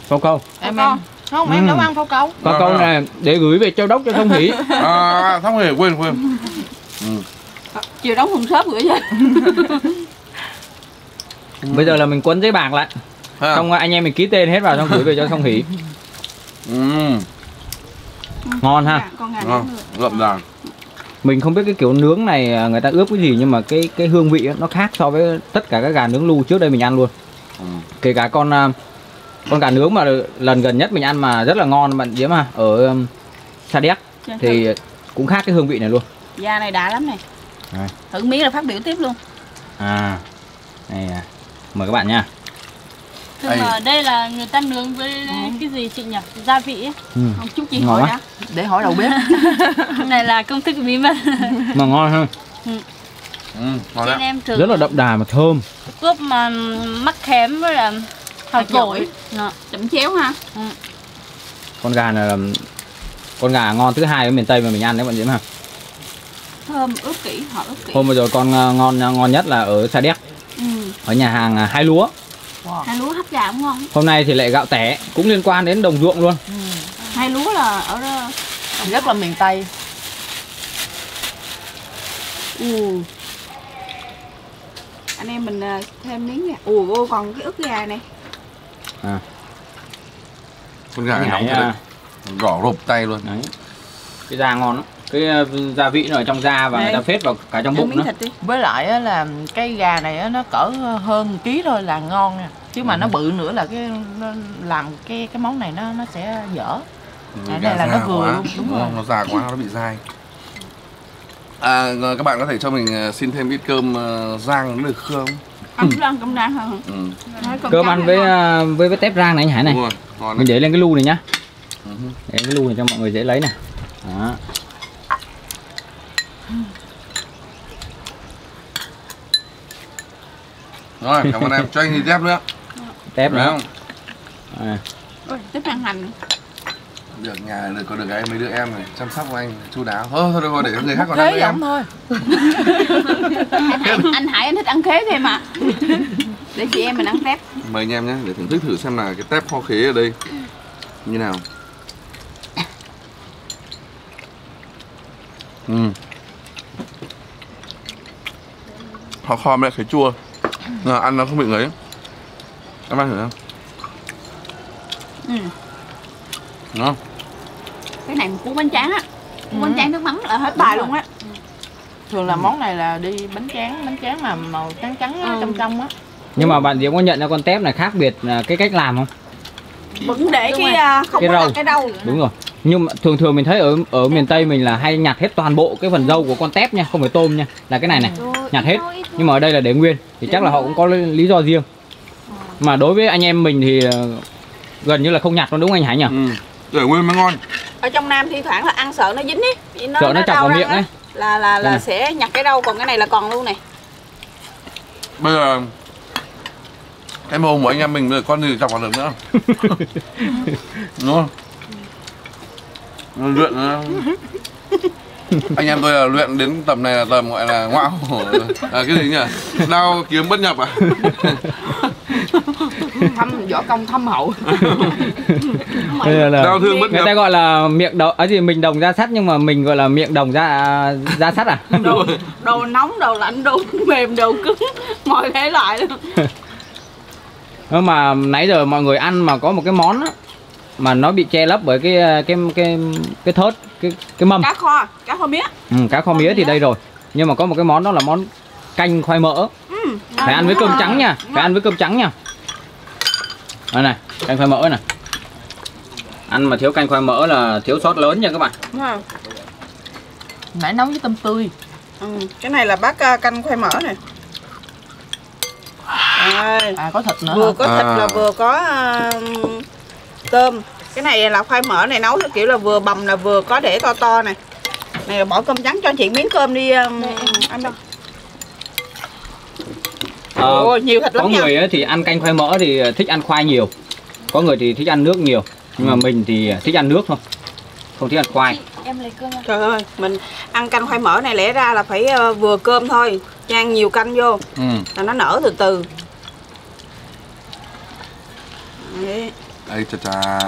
câu câu em em không em Ừ. nấu ăn phao câu À, câu à. này để gửi về châu đốc cho thông hỷ À không hề quên quên. Chiều đóng thùng xốp gửi cho. Bây giờ là mình quấn giấy bạc lại. Xong anh em mình ký tên hết vào xong gửi về cho thông hỷ Ừm ngon ha. Con gà Ngon. Ngậm đàn mình không biết cái kiểu nướng này à, người ta ướp cái gì nhưng mà cái cái hương vị nó khác so với tất cả các gà nướng lu trước đây mình ăn luôn. Ừm. kể cả con à, con gà nướng mà lần gần nhất mình ăn mà rất là ngon bạn Diễm à ở um, Sa Đéc. Thì cũng khác cái hương vị này luôn. Da này đã lắm này. Đây. thử miếng là phát biểu tiếp luôn. À này à. mời các bạn nha. Thường Ây. ở đây là người ta nướng với cái gì chị nhỉ? Gia vị ấy. ừ. không chút chị Ngon hỏi đã. Để hỏi đầu bếp. Này là công thức bí mật. Mà ngon Ngon trên đấy. em rất là đậm đà mà thơm. cướp mà mắc khém với là dổi. dổi Đó. chậm chéo ha. Con gà này là con gà ngon thứ hai ở miền Tây mà mình ăn đấy bạn Diễm ha. Thơm ướp kỹ họ ướp kỹ hôm vừa rồi con à, ngon ngon nhất là ở Sa Đéc. Ừ. ở nhà hàng à, hai lúa. Hai lúa hấp gà cũng ngon. Hôm nay thì lại gạo tẻ cũng liên quan đến đồng ruộng luôn. Hai lúa là ở đó rất là miền tây. Ừ. anh em mình ờ, thêm miếng nha ù ô còn cái ức gà này Con gà này Nhảy, nóng à, Gỏ rộp tay luôn. Đấy. Cái da ngon lắm. Cái à, gia vị nó ở trong da và người Đây. ta phết vào cả trong bụng nữa. với lại á là cái gà này á, nó cỡ hơn ký thôi là ngon nha. Chứ mà nó bự nữa là cái nó làm cái cái món này nó nó sẽ dở. Ừ, À, gà đây là nó vừa luôn, đúng Đúng rồi. không? Nó già quá nó bị dai. À, các bạn có thể cho mình ờ, xin thêm ít cơm ờ, rang được không? Ăn cứ ăn cơm rang hơn Ừ. Cơm ăn với à, với với tép rang này anh Hải này mình để lên cái lu này nhá Ừ. để cái lu này cho mọi người dễ lấy này đó Rồi, cảm ơn em. Cho anh thì tép nữa. tép nữa không? à. Ôi, tiếp ăn hành Được nhà được có được cái mấy đứa em này chăm sóc của anh chu đáo. Thôi thôi thôi để cho người khác còn ăn thế em. thôi anh Hải, anh Hải anh thích ăn khế thêm mà để chị em mình ăn tép Mời anh em nhé để thưởng thức thử xem là cái tép kho khế ở đây như nào. Ừ. Kho kho với lại khế chua. À, ăn nó không bị ngấy. Em ăn thử không? ừ. Không? cái này cuốn bánh tráng á. Cuốn bánh Ừ. tráng nước mắm là hết bài luôn á. Thường là món này là đi bánh tráng bánh tráng mà màu trắng trắng á, Ừ. trong trong á. Nhưng mà bạn Diễm có nhận ra con tép này khác biệt à, cái cách làm không? Vẫn để Đúng cái à, không Cái có đâu đúng rồi. Nhưng mà thường thường mình thấy ở ở miền Tây mình là hay nhặt hết toàn bộ cái phần dâu của con tép nha không phải tôm nha là cái này này nhặt hết. Nhưng mà ở đây là để nguyên thì chắc là họ cũng có lý do riêng. Mà đối với anh em mình thì ờ, gần như là không nhặt luôn đúng không anh Hải nhỉ? Ừ. Để nguyên mới ngon. ở trong nam thi thoảng là ăn sợ nó dính ấy Vì sợ nó chọc đau vào răng miệng ấy là là là này. sẽ nhặt cái đâu còn cái này là còn luôn này Bây giờ cái mồm của anh em mình bây giờ con gì chọc vào được nữa. Đúng không? Nó Luyện nó... anh em tôi là luyện đến tầm này là tầm gọi là ngoại hổ à, cái gì nhỉ? Đao kiếm bất nhập à? Thâm võ công thâm hậu. Đây là, là đao thương bất người nhập. ta gọi là miệng đồng ấy gì mình đồng ra sắt nhưng mà mình gọi là miệng đồng ra ra sắt à? Đồ, đồ nóng đồ lạnh đồ mềm đồ cứng mọi thể loại. Luôn nhưng mà nãy giờ mọi người ăn mà có một cái món á, mà nó bị che lấp bởi cái cái cái cái thớt cái cái mâm. Cá kho cá kho mía. Ừ, cá kho mía thì đây rồi. Nhưng mà có một cái món đó là món canh khoai mỡ. Ừ. phải ăn với cơm trắng nha. Phải ăn với cơm trắng nha. Đây này canh khoai mỡ này. Ăn mà thiếu canh khoai mỡ là thiếu sót lớn nha các bạn. Nãy nấu với tôm tươi. Ừ. cái này là bát uh, canh khoai mỡ này. Đây. à có thịt nữa vừa hả? có thịt À. là vừa có uh, tôm cái này là khoai mỡ này nấu theo kiểu là vừa bầm là vừa có để to to này. Này bỏ cơm trắng cho chị miếng cơm đi um, ăn đâu Ờ, Ôi, nhiều thịt có lắm nha. người ấy thì ăn canh khoai mỡ thì thích ăn khoai nhiều. Có người thì thích ăn nước nhiều. Nhưng mà mình thì thích ăn nước thôi không thích ăn khoai. Em lấy cơm trời ơi mình ăn canh khoai mỡ này lẽ ra là phải uh, vừa cơm thôi chan nhiều canh vô. Ừ. là nó nở từ từ. Đấy. đây chà chà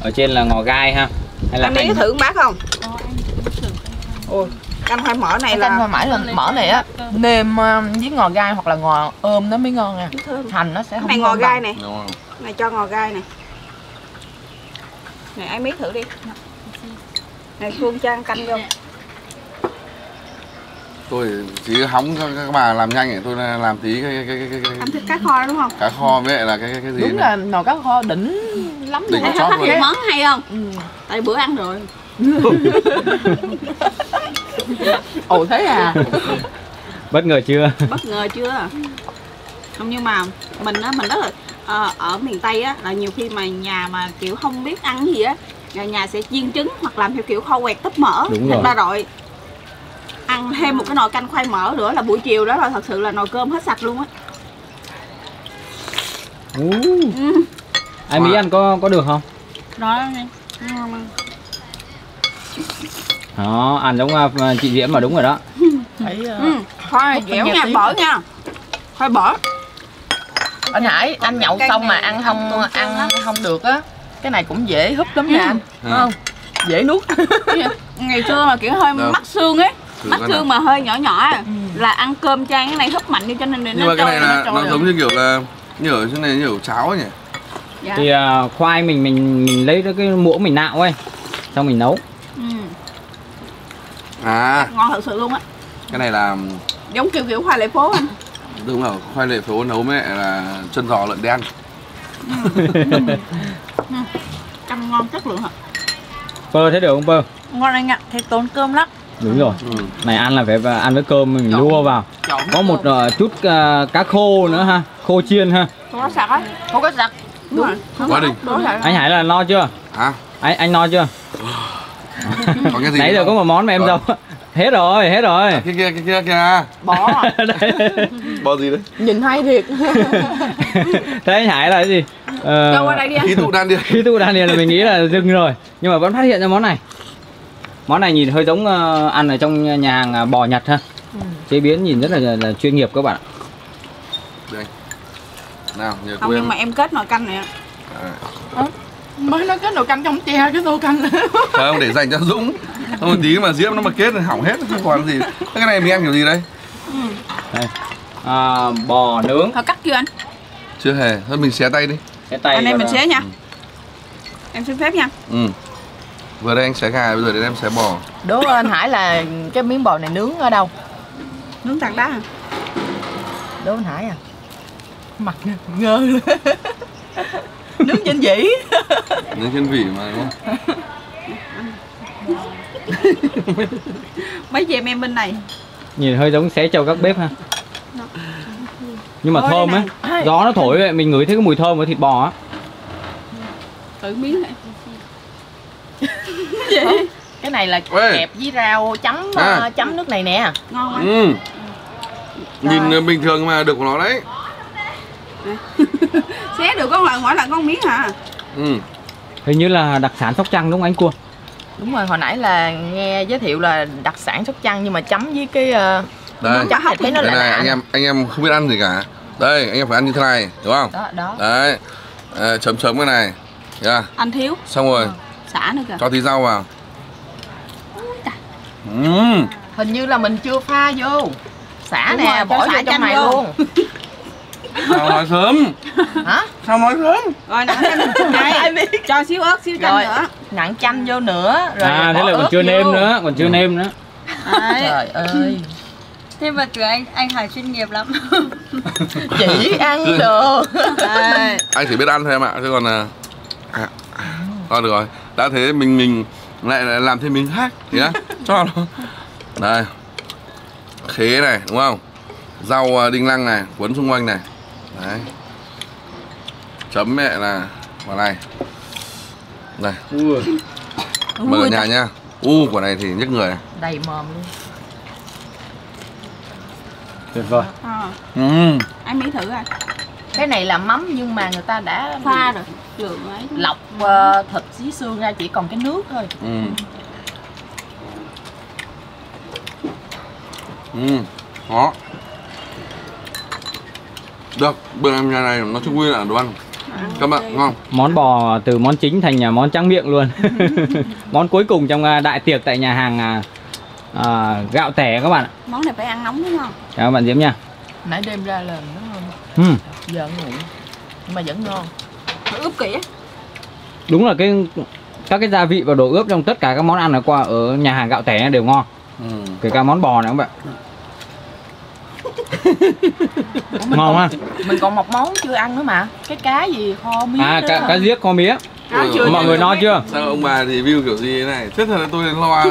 ở trên là ngò gai ha? Hay là anh miếng thử bát không? Ôi canh khoai mỡ này là canh khoai mỡ là mỡ này á. Nêm ờ, với ngò gai hoặc là ngò ôm nó mới ngon nha thơm hành nó sẽ cái không này ngò gai bằng. này này cho ngò gai này. Này ai miếng thử đi. Này khuôn chan canh vô tôi chỉ hóng cho các bà làm nhanh để tôi làm tí cái cái cái cái, cái, anh thích cá kho đúng không cá kho với lại là cái cái, cái gì đúng này. là nồi cá kho đỉnh lắm Đỉnh luôn luôn. cái món hay không ừ. tại bữa ăn rồi ồ thế à bất ngờ chưa bất ngờ chưa không nhưng mà mình á mình rất là ờ, ở miền tây á là nhiều khi mà nhà mà kiểu không biết ăn gì á nhà nhà sẽ chiên trứng hoặc làm theo kiểu kho quẹt tấp mỡ Đúng thịt rồi. ba rồi ăn thêm một cái nồi canh khoai mỡ nữa là buổi chiều đó là thật sự là nồi cơm hết sạch luôn á. Ừ. ai mỹ ăn có có được không? Nói đi. đó ăn giống à, chị diễm mà đúng rồi đó. Ờ, ừ. khoai dẻo nha bở nha. Khoai bở. Ở nãy anh nhậu xong mà ăn không ăn không được á cái này cũng dễ húp lắm nha anh. Ừ. không dễ nuốt. Ngày xưa mà kiểu hơi mắc xương ấy Xương nào. mà hơi nhỏ nhỏ à, là ăn cơm chan cái này húp mạnh vô cho nên nhưng nó mà cái này là nó được. giống như kiểu là như ở trên này như kiểu cháo ấy nhỉ? Dạ. thì à, khoai mình mình mình lấy cái muỗng mình nạo ấy xong mình nấu. Ừ. à. Ngon thật sự luôn á. Cái này là giống kiểu kiểu khoai lệ phố anh. đúng rồi khoai lệ phố nấu với lại là chân giò lợn đen. Canh ngon chất lượng hả? Pơ thấy được không pơ Ngon anh ạ, thấy tốn cơm lắm. Đúng rồi. Ừ. này ăn là phải ăn với cơm mình Trộn. lua vào. Trộn có một ờ, chút ờ, cá khô nữa ha khô chiên ha. Không có sặc á. Không có giặt đúng rồi. Quá đỉnh. Đúng rồi. Anh hải là no chưa? À anh anh no chưa? Có cái gì nãy giờ có một món mà em giàu hết rồi hết rồi. Cái kia cái kia kìa bỏ. Đây. bò gì đấy? Nhìn hay thiệt. Thế anh hải là cái gì? Ờ, cho qua đây đi khí tụ đan điện khi tụ đan điền là mình nghĩ là dừng rồi. Nhưng mà vẫn phát hiện ra món này món này nhìn hơi giống ờ, ăn ở trong nhà hàng ờ, bò nhật ha. Chế biến nhìn rất là, là chuyên nghiệp các bạn ạ. Đây. Nào nhờ không cô nhưng em mà em kết nồi canh này á à. mới nói cái nồi canh trong che cái tô canh không để dành cho Dũng. Không một tí mà diễm nó mà kết thì hỏng hết không còn gì. Thế cái này mình ăn kiểu gì đấy à, bò nướng. Thôi cắt chưa anh? Chưa hề. Thôi mình xé tay đi. Cái tay anh em mình là- xé nha. Em xin phép nha. Ừ vừa đây anh xé gà bây giờ đến em xé bò. Đố anh hải là cái miếng bò này nướng ở đâu? Nướng tảng đá. Hả đố anh hải à? Mặt ngơ luôn. nướng trên dĩ nướng trên vỉ mà đúng không? Mấy chị em em bên này. Nhìn hơi giống xé trâu các bếp ha. Nhưng mà Thôi thơm này. gió nó thổi vậy mình ngửi thấy cái mùi thơm của thịt bò á. Thử miếng này cái này là Ê. kẹp với rau chấm À. ờ, chấm nước này nè. Ngon quá ừ. Nhìn bình thường mà được của nó đấy. Xé được có ngoại ngoại là con miếng hả? Ừ. Hình như là đặc sản sóc trăng đúng không anh cua? Đúng rồi hồi nãy là nghe giới thiệu là đặc sản sóc trăng nhưng mà chấm với cái ờ, đây. chấm này thấy nó đây lạ này anh em anh em không biết ăn gì cả. Đây anh em phải ăn như thế này đúng không? Đó đó. Đấy. À, chấm chấm cái này. Yeah. anh thiếu. Xong rồi xả nữa kìa. Cho tí rau vào. Ừm, hình như là mình chưa pha vô. Xả Đúng nè rồi, bỏ vô xả trong chanh này luôn. Sao nói sớm. Hả? Sao nói sớm. Rồi nè em này cho xíu ớt xíu chanh Rồi. nữa. nặng chanh vô nữa rồi à thế là còn chưa nêm vô. nữa còn chưa nêm nữa. Đấy. trời ơi. Thế mà tưởng anh anh Hải chuyên nghiệp lắm. chỉ ăn đồ. Đấy. anh chỉ biết ăn thôi em ạ chứ còn là à, thôi được rồi đã thế mình mình lại, lại làm thêm miếng khác thì á. Cho nó. Đây. Khế này đúng không? Rau à, đinh lăng này quấn xung quanh này. Đấy. Chấm mẹ là vào này. Đây. Mời cả nhà nhá u quả này thì nhức người. Này đầy mồm luôn. Tuyệt vời. À, ừ. anh mỹ thử rồi cái này là mắm nhưng mà người ta đã pha rồi lượng ấy lọc ờ, thịt xí xương ra chỉ còn cái nước thôi Ừ. Ừ. Đó. Được, bữa em nhà này nó chung quy là đồ ăn. Các bạn ngon. món bò từ món chính thành à, món tráng miệng luôn món cuối cùng trong à, đại tiệc tại nhà hàng à, à, gạo tẻ các bạn ạ món này phải ăn nóng đúng không chào các bạn diễm nha nãy đêm ra lần đúng Ừm, giờ nguội nhưng mà vẫn ngon. Phải ướp kỹ đúng là cái các cái gia vị và đồ ướp trong tất cả các món ăn ở qua ở nhà hàng gạo tẻ đều ngon. Ừ. kể cả món bò này các bạn ngon ha mình còn một món chưa ăn nữa mà. Cái cá gì? Kho miếng à cá, cá giết kho mía. Chưa, dồi mọi người no chưa? Sao ông bà review kiểu gì thế này? Thế thật là tôi lo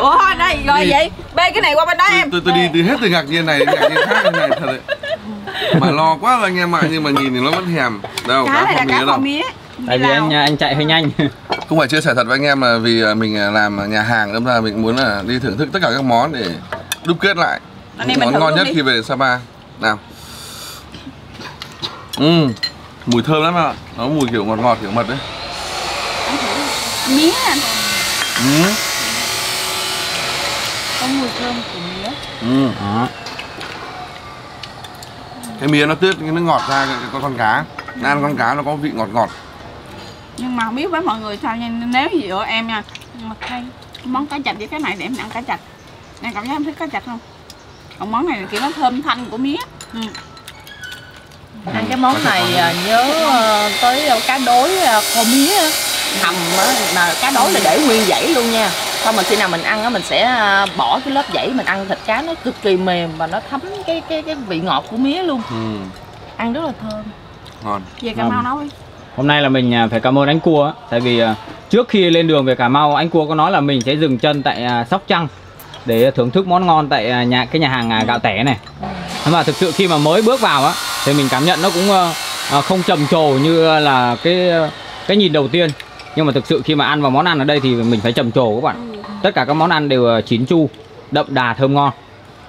ủa thôi đây rồi Gì? vậy? Bê cái này qua bên đó tôi, em. tôi, tôi đi từ hết từ ngạc nhiên này đến ngạc nhiên khác thế này thật đấy. Mà lo quá rồi anh em ạ, nhưng mà nhìn thì nó vẫn thèm. Đâu, cá này là kho cá mía kho đâu. mía tại vì anh anh chạy hơi nhanh Không phải chia sẻ thật với anh em là vì à, mình à, làm nhà hàng đâm ra mình muốn là đi thưởng thức tất cả các món để đúc kết lại mình món ngon nhất đi. khi về Sapa. Nào. Ừ, mùi thơm lắm ạ. Nó mùi kiểu ngọt ngọt kiểu mật đấy. mía Ừ. Có mùi thơm của mía. Ừ. đó Cái mía nó tưới cái nó ngọt ra cái, cái con cá. Ăn con cá nó có vị ngọt ngọt. nhưng mà không biết với mọi người sao nha nếu gì ở em nha mà hay món cá chạch với cái này để em ăn cá chạch. Em cảm giác em thích cá chạch không? Còn món này là kiểu nó thơm thanh của mía. Ăn cái món này à, nhớ ờ, tới ờ, cá đối ờ, kho mía. Hầm á là cá đối là để nguyên dãy luôn nha xong mà khi nào mình ăn á mình sẽ à, bỏ cái lớp dãy mình ăn thịt cá nó cực kỳ mềm và nó thấm cái cái cái vị ngọt của mía luôn. Ừ. ăn rất là thơm. Ngon. về cà mau nấu đi. Hôm nay là mình à, phải cảm ơn anh cua á, tại vì à, trước khi lên đường về Cà Mau anh cua có nói là mình sẽ dừng chân tại Sóc Trăng để thưởng thức món ngon tại nhà cái nhà hàng gạo tẻ này. Nhưng mà thực sự khi mà mới bước vào á thì mình cảm nhận nó cũng à, à, không trầm trồ như là cái cái nhìn đầu tiên. Nhưng mà thực sự khi mà ăn vào món ăn ở đây thì mình phải trầm trồ các bạn tất cả các món ăn đều à, chín chu đậm đà thơm ngon.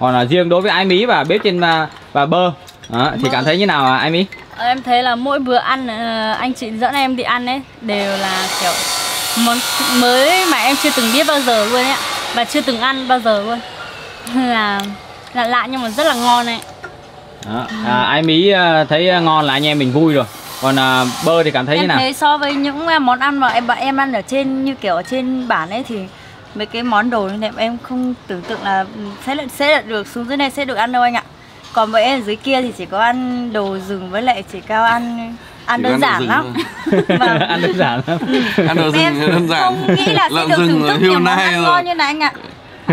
Còn là riêng đối với ái mí và bếp trên à, và bơ đó, thì cảm thấy như nào ái mí? Ờ, Em thấy là mỗi bữa ăn ờ, anh chị dẫn em đi ăn ấy đều là kiểu món mới mà em chưa từng biết bao giờ luôn ấy và chưa từng ăn bao giờ luôn. Là lạ lạ nhưng mà rất là ngon ấy. Đó. À, ai Mỹ thấy ngon là anh em mình vui rồi. Còn à, bơ thì cảm thấy như em nào? thấy so với những món ăn mà em bọn em ăn ở trên như kiểu ở trên bản ấy thì mấy cái món đồ như này em không tưởng tượng là sẽ là, sẽ là được xuống dưới này sẽ được ăn đâu anh ạ còn bọn em ở dưới kia thì chỉ có ăn đồ rừng với lại chỉ cao ăn ăn đơn ăn giản rừng lắm thôi. Vâng. ăn đơn giản lắm Ăn đồ em rừng đơn giản. không nghĩ là sẽ được rừng thưởng thức nhiều món nay ăn rồi. ngon như này anh ạ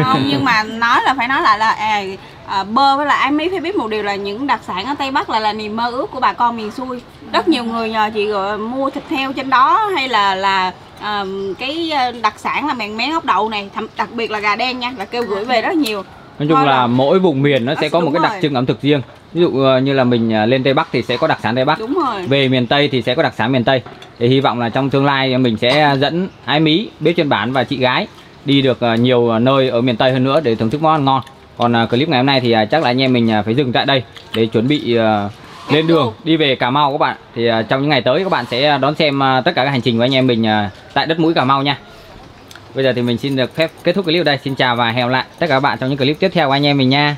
không nhưng mà nói là phải nói lại là à, à, bơ với lại ai mấy phải biết một điều là những đặc sản ở tây bắc là là niềm mơ ước của bà con miền xuôi rất nhiều người nhờ chị gọi mua thịt heo trên đó hay là là à, cái à, đặc sản là mèn mén ốc đậu này thậm, đặc biệt là gà đen nha là kêu gửi về rất nhiều. Nói chung Thôi là là- mỗi vùng miền nó sẽ Đúng có một cái đặc rồi. trưng ẩm thực riêng. Ví dụ ờ, như là mình lên tây bắc thì sẽ có đặc sản tây bắc. Đúng rồi. Về miền tây thì sẽ có đặc sản miền tây. Thì hy vọng là trong tương lai mình sẽ dẫn ái mí bếp trên bản và chị gái đi được nhiều nơi ở miền tây hơn nữa để thưởng thức món ăn ngon. Còn clip ngày hôm nay thì chắc là anh em mình phải dừng tại đây để chuẩn bị lên đường, đi về Cà Mau các bạn. Thì à, trong những ngày tới các bạn sẽ đón xem à, tất cả các hành trình của anh em mình à, tại đất mũi Cà Mau nha. Bây giờ thì mình xin được phép kết thúc clip ở đây. Xin chào và hẹn gặp lại tất cả các bạn trong những clip tiếp theo của anh em mình nha.